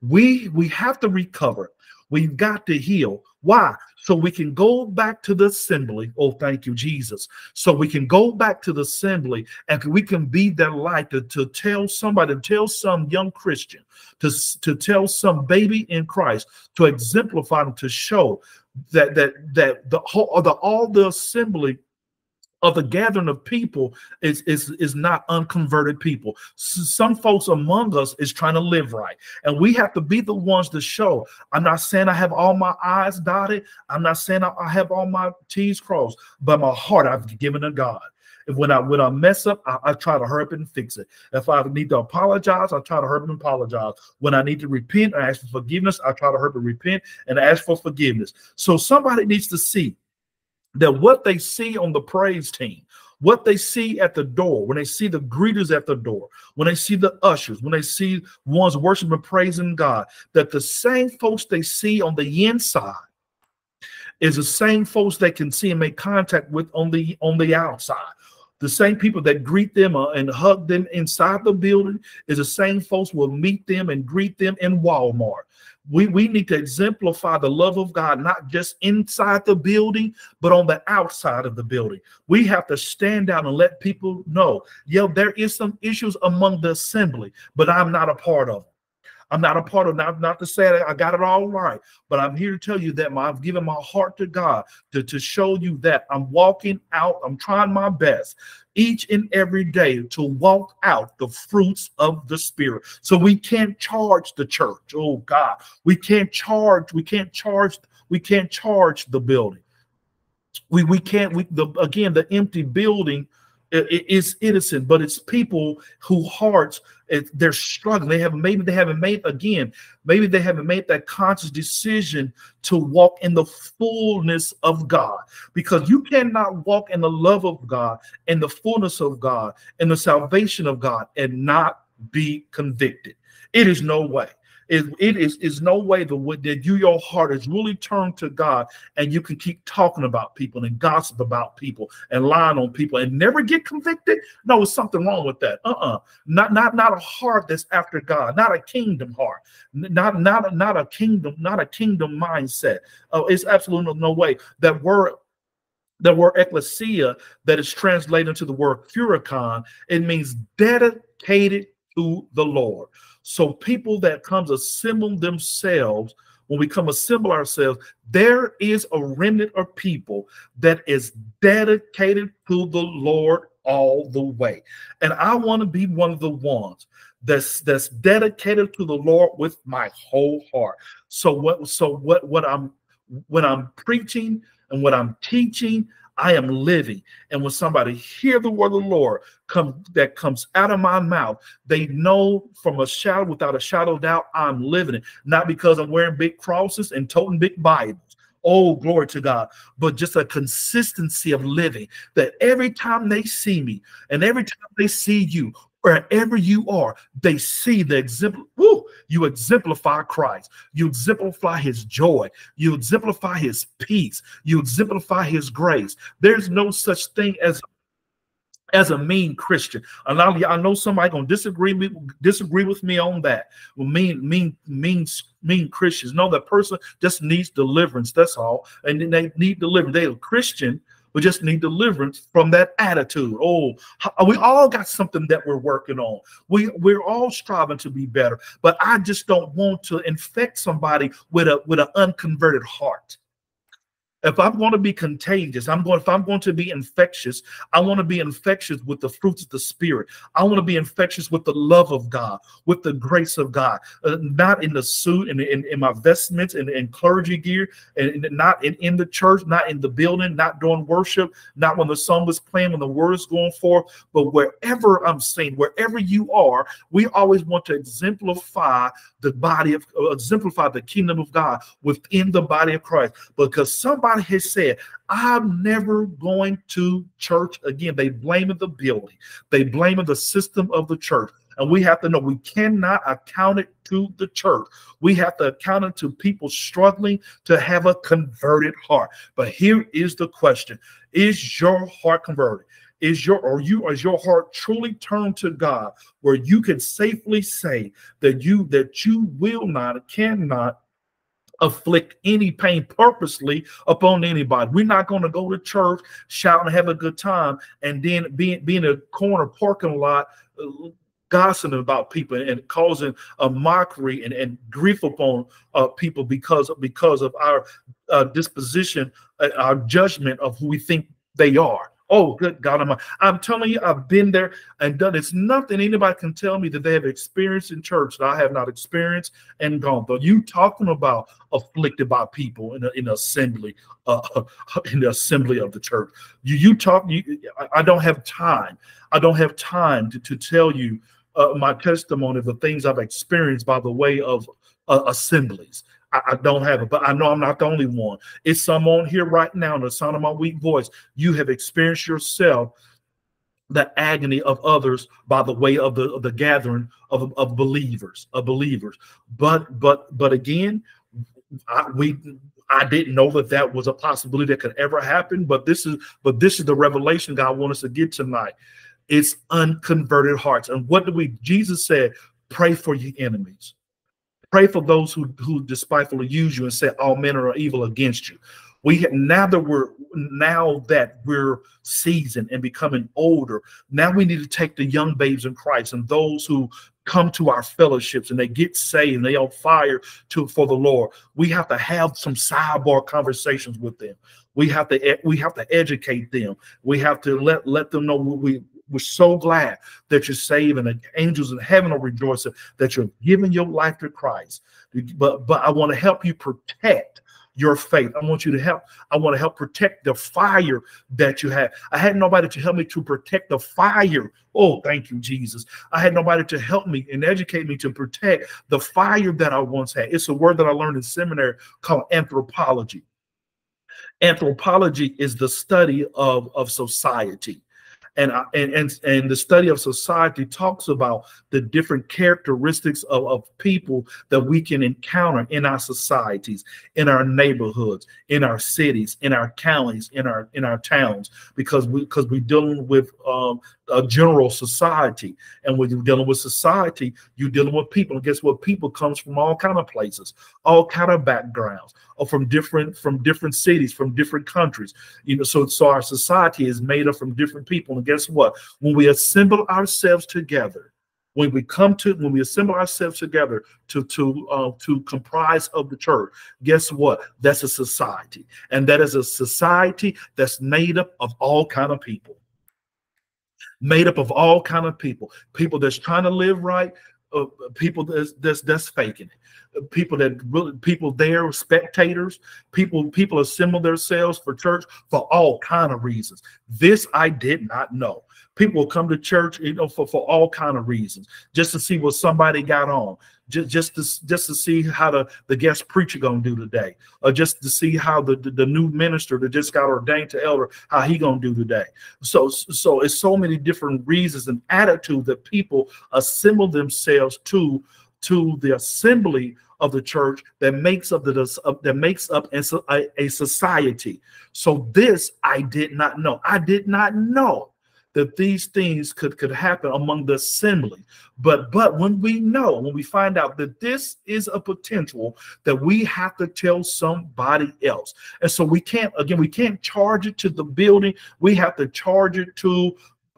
We we have to recover. We've got to heal. Why? So we can go back to the assembly. Oh, thank you, Jesus. So we can go back to the assembly and we can be that light to, to tell somebody, to tell some young Christian, to, to tell some baby in Christ, to exemplify them, to show that that that the whole the all the assembly of the gathering of people is is is not unconverted people. Some folks among us is trying to live right, and we have to be the ones to show. I'm not saying I have all my I's dotted. I'm not saying I have all my T's crossed, but my heart I've given to God. If when I when I mess up, I, I try to hurry up and fix it. If I need to apologize, I try to hurry up and apologize. When I need to repent and ask for forgiveness, I try to hurry up and repent and ask for forgiveness. So somebody needs to see that what they see on the praise team, what they see at the door, when they see the greeters at the door, when they see the ushers, when they see ones worshiping, praising God, that the same folks they see on the inside is the same folks they can see and make contact with on the on the outside. The same people that greet them uh, and hug them inside the building is the same folks will meet them and greet them in Walmart. We, we need to exemplify the love of God, not just inside the building, but on the outside of the building. We have to stand out and let people know, yeah, there is some issues among the assembly, but I'm not a part of them. I'm not a part of not, not to say that I got it all right, but I'm here to tell you that my, I've given my heart to God to, to show you that I'm walking out, I'm trying my best each and every day to walk out the fruits of the spirit. So we can't charge the church. Oh God, we can't charge, we can't charge, we can't charge the building. We we can't we the again the empty building is innocent, but it's people who hearts they're struggling. They have maybe they haven't made again, maybe they haven't made that conscious decision to walk in the fullness of God. Because you cannot walk in the love of God, in the fullness of God, in the salvation of God, and not be convicted. It is no way. It, it is, is no way that you, your heart is really turned to God and you can keep talking about people and gossip about people and lying on people and never get convicted. No, there's something wrong with that. Uh-uh. Not, not, not a heart that's after God, not a kingdom heart, not, not, not a kingdom, not a kingdom mindset. Uh, it's absolutely no, no way. That word the word ecclesia that is translated into the word kuriakon, it means dedicated to the Lord. So people that comes assemble themselves, when we come assemble ourselves, there is a remnant of people that is dedicated to the Lord all the way. And I want to be one of the ones that's that's dedicated to the Lord with my whole heart. So what so what what I'm when I'm preaching and what I'm teaching, I am living. And when somebody hear the word of the Lord come that comes out of my mouth, they know from a shadow, without a shadow of doubt, I'm living it. Not because I'm wearing big crosses and toting big Bibles. Oh, glory to God. But just a consistency of living that every time they see me and every time they see you, wherever you are, they see the example. Woo, you exemplify Christ. You exemplify his joy. You exemplify his peace. You exemplify his grace. There's no such thing as as a mean Christian. A lot of y'all, I know somebody gonna disagree me, disagree with me on that. Well, mean, mean, mean, mean Christians. No, that person just needs deliverance. That's all. And they need deliverance. They're a Christian, we just need deliverance from that attitude. Oh, we all got something that we're working on. We we're all striving to be better, but I just don't want to infect somebody with a with an unconverted heart if I'm going to be contagious, I'm going if I'm going to be infectious, I want to be infectious with the fruits of the spirit. I want to be infectious with the love of God, with the grace of God, uh, not in the suit and in, in, my vestments and in clergy gear, and not in, in the church, not in the building, not doing worship, not when the song was playing, when the word is going forth, but wherever I'm seen, wherever you are, we always want to exemplify the body of uh, exemplify the kingdom of God within the body of Christ. Because somebody has said, I'm never going to church again. They blame the building, they blame the system of the church. And we have to know we cannot account it to the church. We have to account it to people struggling to have a converted heart. But here is the question Is your heart converted? Is your or you is your heart truly turned to God where you can safely say that you that you will not cannot afflict any pain purposely upon anybody. We're not going to go to church, shout and have a good time, and then be, be in a corner parking lot uh, gossiping about people and causing a mockery and, and grief upon uh, people because because of our uh, disposition, uh, our judgment of who we think they are. Oh, good God, I'm, I'm telling you, I've been there and done. It's nothing anybody can tell me that they have experienced in church that I have not experienced and gone through. You talking about afflicted by people in, a, in assembly, uh, in the assembly of the church. You, you talk. You, I don't have time. I don't have time to, to tell you uh, my testimony of the things I've experienced by the way of uh, assemblies. I, I, don't have it, but I know I'm not the only one. It's some on here right now, in the sound of my weak voice. You have experienced yourself the agony of others by the way of the of the gathering of, of believers, of believers. But but but again, I, we I didn't know that that was a possibility that could ever happen. But this is but this is the revelation God wants us to get tonight. It's unconverted hearts. And what do we? Jesus said, "Pray for your enemies." Pray for those who, who despitefully use you and say all men are evil against you. We now that we're now that we're seasoned and becoming older, now we need to take the young babes in Christ and those who come to our fellowships and they get saved and they on fire to for the Lord. We have to have some sidebar conversations with them. We have to we have to educate them. We have to let let them know we we're so glad that you're saved and the angels in heaven are rejoicing that you're giving your life to Christ. But but I want to help you protect your faith. I want you to help. I want to help protect the fire that you have. I had nobody to help me to protect the fire. Oh, thank you, Jesus. I had nobody to help me and educate me to protect the fire that I once had. It's a word that I learned in seminary called anthropology. Anthropology is the study of, of society and, and and and the study of society talks about the different characteristics of, of people that we can encounter in our societies in our neighborhoods in our cities in our counties in our in our towns because we because we're dealing with um, a general society. And when you're dealing with society you're dealing with people. And guess what? People comes from all kind of places all kind of backgrounds or from different from different cities from different countries. You know so so our society is made up from different people. And guess what? When we assemble ourselves together when we come to when we assemble ourselves together to to uh, to comprise of the church guess what? That's a society. And that is a society that's made up of all kind of people made up of all kind of people. People that's trying to live right uh, people that's, that's that's faking it. Uh, people that really people there spectators people people assemble themselves for church for all kind of reasons. This i did not know. People come to church you know for, for all kind of reasons just to see what somebody got on just just to just to see how the the guest preacher gonna do today, or just to see how the, the, the new minister that just got ordained to elder how he gonna do today. So so it's so many different reasons and attitude that people assemble themselves to to the assembly of the church that makes up the uh, that makes up a, a society. So this I did not know. I did not know that these things could could happen among the assembly. But but when we know when we find out that this is a potential that we have to tell somebody else. And so we can't again we can't charge it to the building. We have to charge it to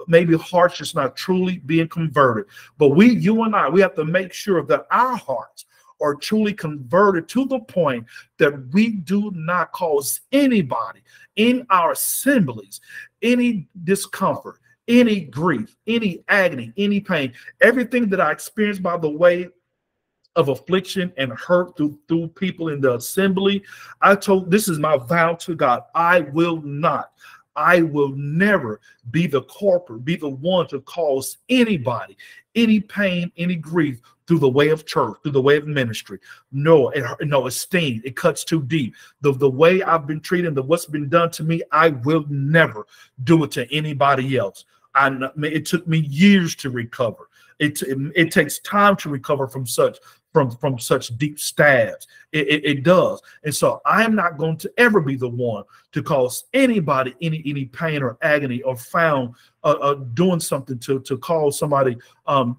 maybe hearts just not truly being converted. But we you and i we have to make sure that our hearts are truly converted to the point that we do not cause anybody in our assemblies any discomfort any grief, any agony, any pain, everything that I experienced by the way of affliction and hurt through, through people in the assembly, I told this is my vow to God. I will not, I will never be the corporate, be the one to cause anybody any pain, any grief through the way of church, through the way of ministry. No, it, no, it's. It cuts too deep. The, the way I've been treated, the what's been done to me, I will never do it to anybody else. I, it took me years to recover. It, it, it takes time to recover from such from from such deep stabs. It, it, it, does, and so I am not going to ever be the one to cause anybody any any pain or agony or found uh, uh, doing something to to cause somebody um,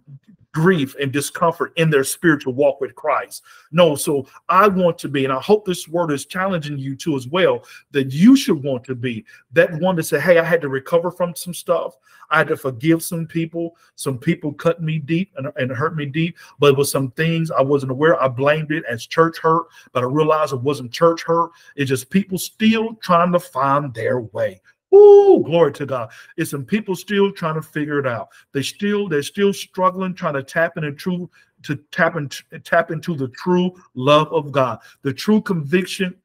grief and discomfort in their spiritual walk with Christ. No, so I want to be, and I hope this word is challenging you too as well, that you should want to be that one to say, Hey, I had to recover from some stuff. I had to forgive some people. Some people cut me deep and, and hurt me deep, but it was some things I wasn't aware. I blamed it as church hurt, but I realized it wasn't church hurt. It's just people still trying to find their way. Oh, glory to God. It's some people still trying to figure it out. They still, they're still struggling, trying to tap into true, to tap into tap into the true love of God, the true conviction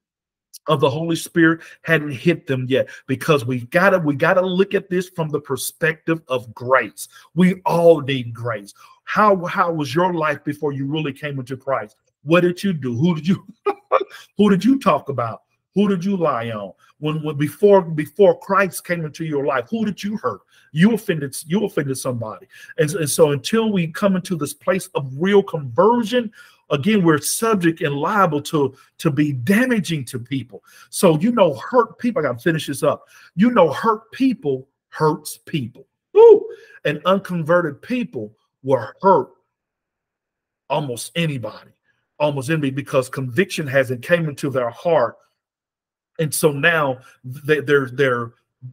of the Holy Spirit hadn't hit them yet because we gotta we gotta look at this from the perspective of grace. We all need grace. How how was your life before you really came into Christ? What did you do? Who did you who did you talk about? Who did you lie on? When, when before before Christ came into your life, who did you hurt? You offended you offended somebody. And, and so until we come into this place of real conversion, again we're subject and liable to to be damaging to people so you know hurt people i gotta finish this up you know hurt people hurts people Woo! and unconverted people will hurt almost anybody almost anybody because conviction hasn't came into their heart and so now they, they're they're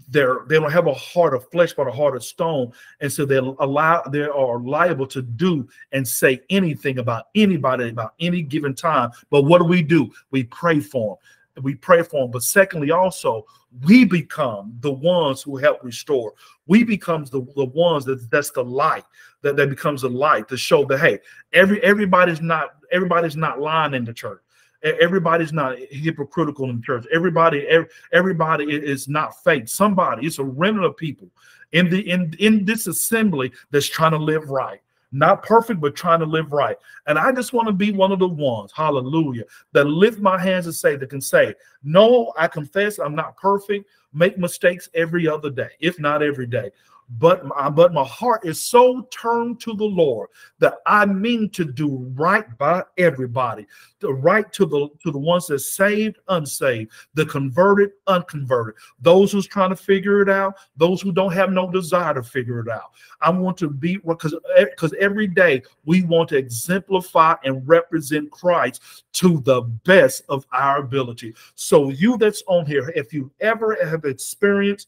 they're they don't have a heart of flesh but a heart of stone. And so they allow they are liable to do and say anything about anybody about any given time. But what do we do? We pray for them we pray for them but secondly also we become the ones who help restore. We becomes the, the ones that that's the light that, that becomes a light to show that hey every everybody's not everybody's not lying in the church Everybody's not hypocritical in church. Everybody, everybody is not fake. Somebody, it's a remnant of people in the in in this assembly that's trying to live right. Not perfect, but trying to live right. And I just want to be one of the ones, hallelujah, that lift my hands and say, that can say, No, I confess I'm not perfect, make mistakes every other day, if not every day but my, but my heart is so turned to the Lord that I mean to do right by everybody, the right to the to the ones that saved, unsaved, the converted, unconverted, those who's trying to figure it out, those who don't have no desire to figure it out. I want to be because because eh, every day we want to exemplify and represent Christ to the best of our ability. So you that's on here, if you ever have experienced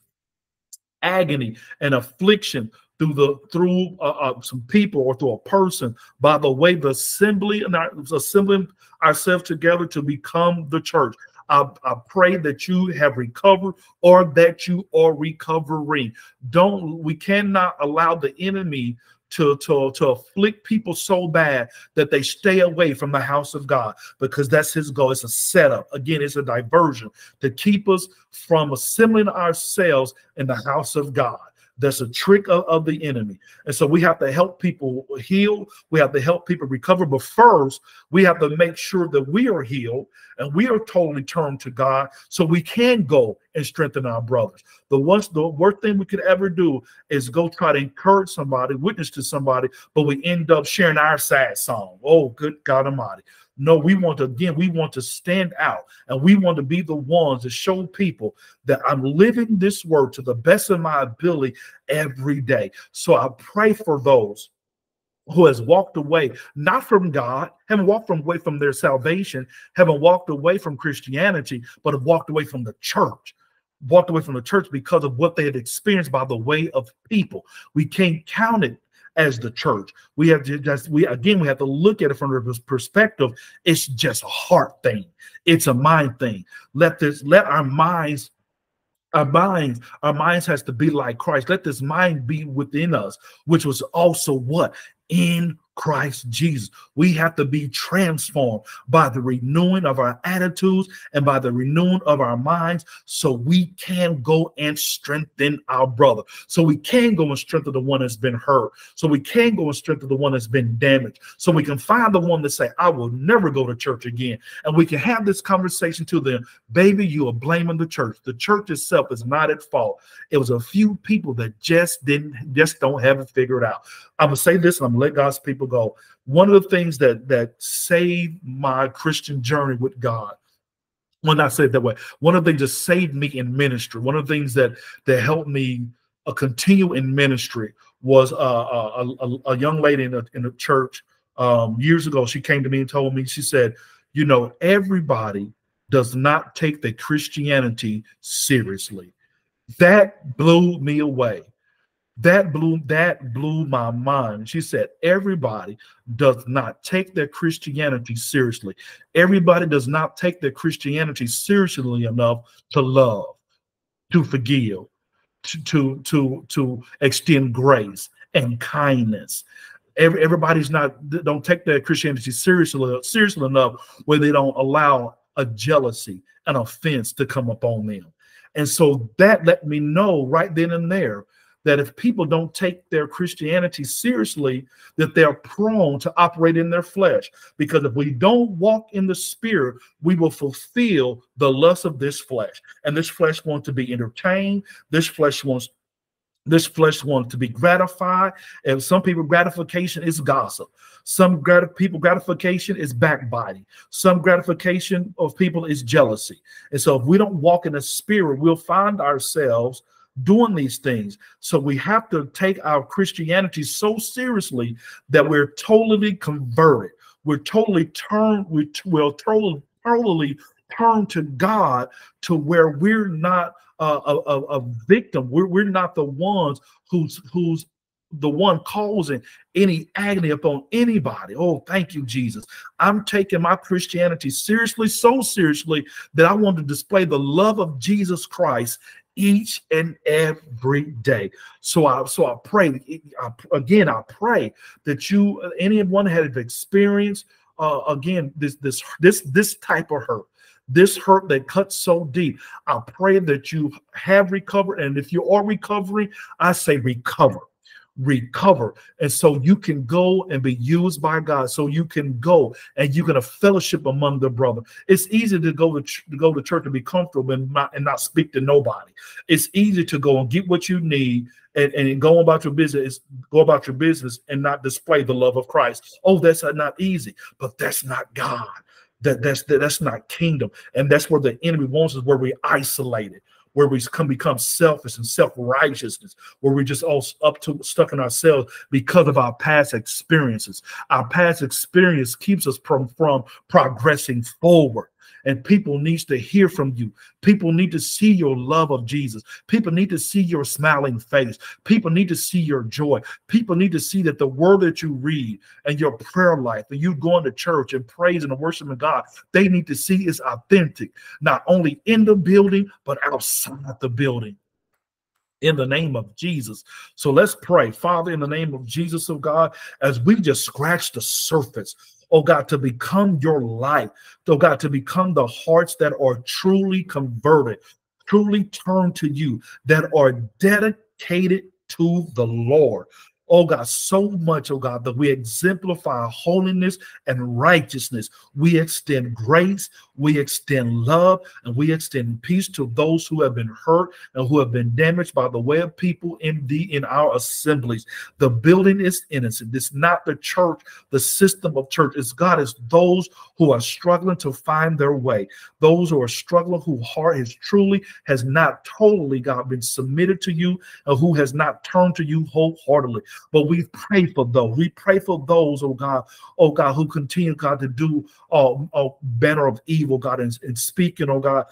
agony and affliction through the through uh, uh, some people or through a person by the way the assembly and our, assembling ourselves together to become the church. I, I, pray that you have recovered or that you are recovering. Don't we cannot allow the enemy to, to, to afflict people so bad that they stay away from the house of God because that's his goal. It's a setup. Again, it's a diversion to keep us from assembling ourselves in the house of God. That's a trick of, of, the enemy. And so we have to help people heal. We have to help people recover. But first, we have to make sure that we are healed and we are totally turned to God so we can go and strengthen our brothers. The worst, the worst thing we could ever do is go try to encourage somebody, witness to somebody, but we end up sharing our sad song. Oh, good God Almighty. No, we want to, again, we want to stand out and we want to be the ones to show people that I'm living this word to the best of my ability every day. So I pray for those who has walked away not from God, haven't walked from, away from their salvation, haven't walked away from Christianity, but have walked away from the church, walked away from the church because of what they had experienced by the way of people. We can't count it as the church. We have to just we again we have to look at it from the perspective. It's just a heart thing. It's a mind thing. Let this let our minds our minds our minds has to be like christ let this mind be within us which was also what in Christ Jesus. We have to be transformed by the renewing of our attitudes and by the renewing of our minds so we can go and strengthen our brother. So we can go and strengthen the one that's been hurt. So we can go and strengthen the one that's been damaged. So we can find the one that say, I will never go to church again. And we can have this conversation to them, baby, you are blaming the church. The church itself is not at fault. It was a few people that just didn't, just don't have it figured out. I'm gonna say this, and I'm gonna let God's people go. One of the things that that saved my Christian journey with God, when I say it that way, one of the things that saved me in ministry, one of the things that that helped me uh, continue in ministry was uh, uh a, a, a, young lady in a, in a church um, years ago. She came to me and told me, she said, "You know, everybody does not take the Christianity seriously." That blew me away that blew that blew my mind she said everybody does not take their christianity seriously everybody does not take their christianity seriously enough to love to forgive to to to, to extend grace and kindness. Every, everybody's not don't take their Christianity seriously seriously enough where they don't allow a jealousy, an offense to come upon them. And so that let me know right then and there that if people don't take their Christianity seriously, that they're prone to operate in their flesh. Because if we don't walk in the spirit, we will fulfill the lust of this flesh. And this flesh wants to be entertained. This flesh wants this flesh wants to be gratified. And some people gratification is gossip. Some grat- people gratification is backbiting. Some gratification of people is jealousy. And so if we don't walk in the spirit, we'll find ourselves doing these things. So we have to take our Christianity so seriously that we're totally converted. We're totally turned, we will totally, totally turn to God to where we're not uh, a, a, a victim. We're, we're not the ones who's who's the one causing any agony upon anybody. Oh, thank you, Jesus. I'm taking my Christianity seriously, so seriously that I want to display the love of Jesus Christ each and every day. So I so I pray I, again. I pray that you anyone had experienced uh, again this this this this type of hurt, this hurt that cuts so deep. I pray that you have recovered, and if you are recovering, I say recover recover. And so you can go and be used by God. So you can go and you can have fellowship among the brother. It's easy to go to, ch- to go to church and be comfortable and not, and not speak to nobody. It's easy to go and get what you need and, and go about your business, go about your business and not display the love of Christ. Oh, that's not easy, but that's not God. That that's that, that's not kingdom, and that's where the enemy wants us, where we isolated where we can become selfish and self-righteousness, where we're just all up to stuck in ourselves because of our past experiences. Our past experience keeps us from, from progressing forward and people needs to hear from you. People need to see your love of jesus. People need to see your smiling face. People need to see your joy. People need to see that the word that you read and your prayer life and you going to church and praising and worshiping god they need to see is authentic not only in the building but outside the building. In the name of Jesus. So let's pray. Father, in the name of Jesus, of God, as we just scratch the surface oh God, to become your light, oh God, to become the hearts that are truly converted, truly turned to you, that are dedicated to the Lord oh God, so much, oh God, that we exemplify holiness and righteousness. We extend grace, we extend love, and we extend peace to those who have been hurt and who have been damaged by the way of people in the in our assemblies. The building is innocent. It's not the church, the system of church. It's God, it's those who are struggling to find their way, those who are struggling, who heart is truly has not totally, God, been submitted to you, and who has not turned to you wholeheartedly. But we pray for those. We pray for those, oh God, oh God, who continue, God, to do uh, uh, better of evil, God, and, and speaking, oh God,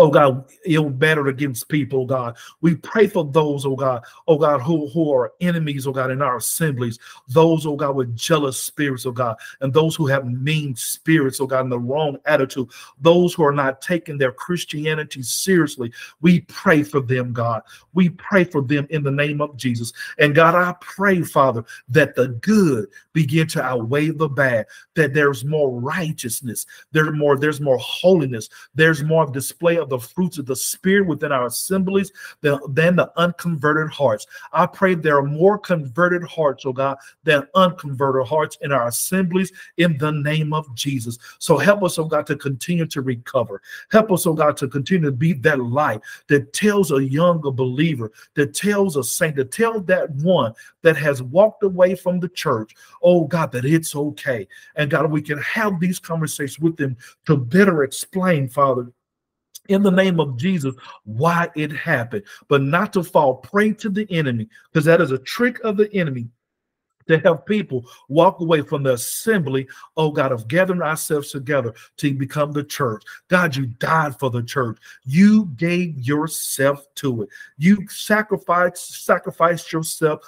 oh God, ill better against people, oh God. We pray for those, oh God, oh God, who, who are enemies, oh God, in our assemblies, those, oh God, with jealous spirits, oh God, and those who have mean spirits, oh God, and the wrong attitude, those who are not taking their Christianity seriously. We pray for them, God. We pray for them in the name of Jesus. And God, I pray, Father, that the good begin to outweigh the bad, that there's more righteousness, there's more, there's more holiness, there's more display of the fruits of the Spirit within our assemblies than, the unconverted hearts. I pray there are more converted hearts, oh God, than unconverted hearts in our assemblies in the name of Jesus. So help us, oh God, to continue to recover. Help us, oh God, to continue to be that light that tells a younger believer, that tells a saint, that tells that one that has walked away from the church, oh God, that it's okay. And God, we can have these conversations with them to better explain, Father, in the name of Jesus why it happened, but not to fall prey to the enemy, because that is a trick of the enemy to help people walk away from the assembly, oh God, of gathering ourselves together to become the church. God, you died for the church. You gave yourself to it. You sacrificed, sacrificed yourself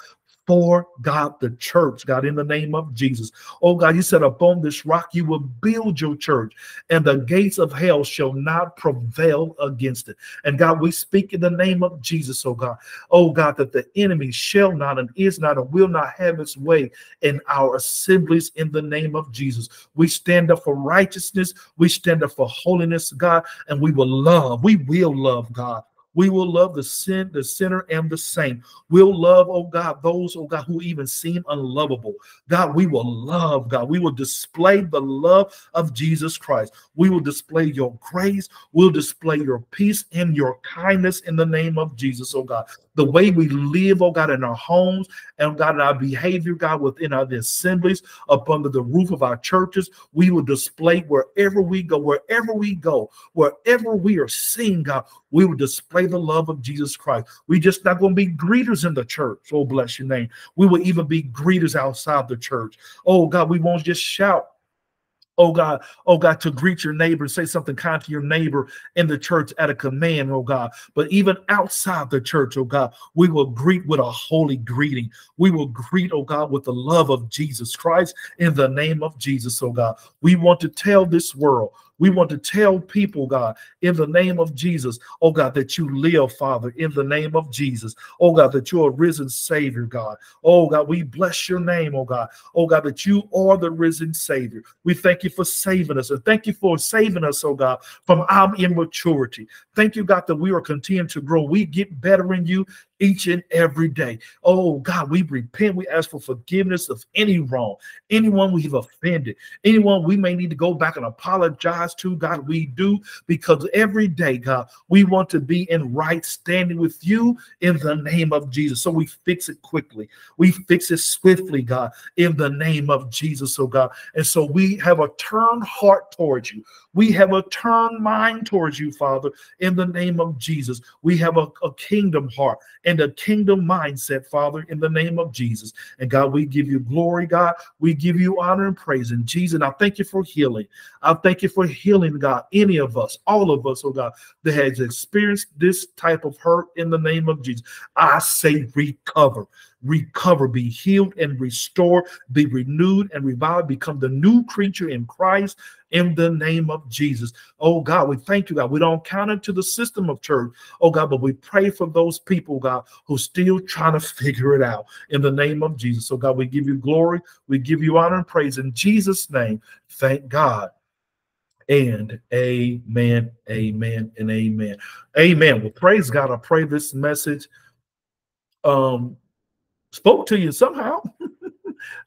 for God, the church, God, in the name of Jesus. Oh God, you said, upon this rock you will build your church, and the gates of hell shall not prevail against it. And God, we speak in the name of Jesus, oh God. Oh God, that the enemy shall not and is not and will not have its way in our assemblies in the name of Jesus. We stand up for righteousness, we stand up for holiness, God, and we will love, we will love God we will love the sin, the sinner, and the saint. We'll love, oh God, those, oh God, who even seem unlovable. God, we will love, God. We will display the love of Jesus Christ. We will display your grace. We'll display your peace and your kindness in the name of Jesus, oh God the way we live, oh God, in our homes and oh God, in our behavior, God, within our assemblies, up under the roof of our churches, we will display wherever we go, wherever we go, wherever we are seen, God, we will display the love of Jesus Christ. We just not going to be greeters in the church. Oh, bless your name. We will even be greeters outside the church. Oh, God, we won't just shout Oh God, oh God, to greet your neighbor, say something kind to your neighbor in the church at a command, oh God. But even outside the church, oh God, we will greet with a holy greeting. We will greet, oh God, with the love of Jesus Christ in the name of Jesus, oh God. We want to tell this world we want to tell people, God, in the name of Jesus, oh God, that you live, Father, in the name of Jesus. Oh God, that you're a risen Savior, God. Oh God, we bless your name, oh God. Oh God, that you are the risen Savior. We thank you for saving us and thank you for saving us, oh God, from our immaturity. Thank you, God, that we are continuing to grow. We get better in you each and every day. Oh God, we repent. We ask for forgiveness of any wrong, anyone we've offended, anyone we may need to go back and apologize to. God, we do because every day, God, we want to be in right standing with you in the name of Jesus. So we fix it quickly. We fix it swiftly, God, in the name of Jesus, oh God. And so we have a turned heart towards you. We have a turned mind towards you, Father, in the name of Jesus. We have a, a kingdom heart and a kingdom mindset, Father, in the name of Jesus. And God, we give you glory, God. We give you honor and praise in Jesus. And I thank you for healing. I thank you for healing, God, any of us, all of us, oh God, that has experienced this type of hurt in the name of Jesus. I say recover recover, be healed and restored, be renewed and revived, become the new creature in Christ in the name of Jesus. Oh God, we thank you, God. We don't count it to the system of church, oh God, but we pray for those people, God, who still trying to figure it out in the name of Jesus. So God, we give you glory, we give you honor and praise in Jesus' name. Thank God and amen, amen, and amen. Amen. Well, praise God. I pray this message um spoke to you somehow,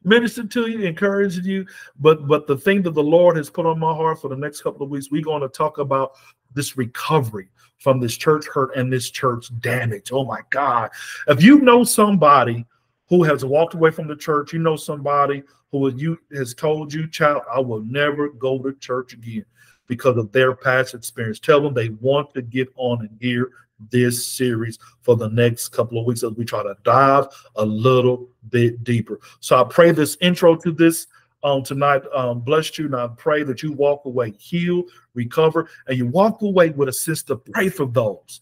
ministered to you, encouraged you. But but the thing that the Lord has put on my heart for the next couple of weeks, we're going to talk about this recovery from this church hurt and this church damage. Oh my God. If you know somebody who has walked away from the church, you know somebody who you has told you, child, I will never go to church again because of their past experience. Tell them they want to get on and hear this series for the next couple of weeks as we try to dive a little bit deeper. So I pray this intro to this um, tonight um, blessed you. And I pray that you walk away healed, recover, and you walk away with a to pray for those.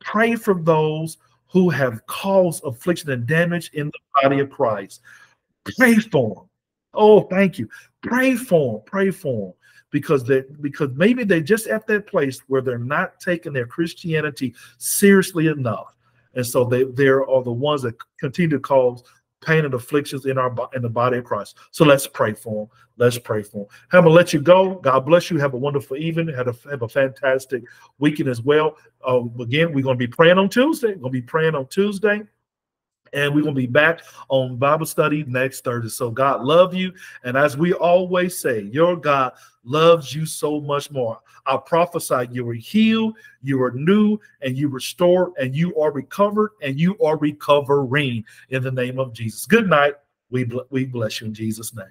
Pray for those who have caused affliction and damage in the body of Christ. Pray for them. Oh, thank you. Pray for them. Pray for them because they because maybe they're just at that place where they're not taking their Christianity seriously enough, and so they there are the ones that continue to cause pain and afflictions in our in the body of Christ. So let's pray for them. Let's pray for them. I'm gonna let you go. God bless you. Have a wonderful evening. Have a have a fantastic weekend as well. Uh, again, we're gonna be praying on Tuesday. We're gonna be praying on Tuesday. And we're going to be back on Bible study next Thursday. So God love you. And as we always say, your God loves you so much more. I prophesy you are healed, you are new, and you restored, and you are recovered, and you are recovering in the name of Jesus. Good night. We, we bless you in Jesus' name.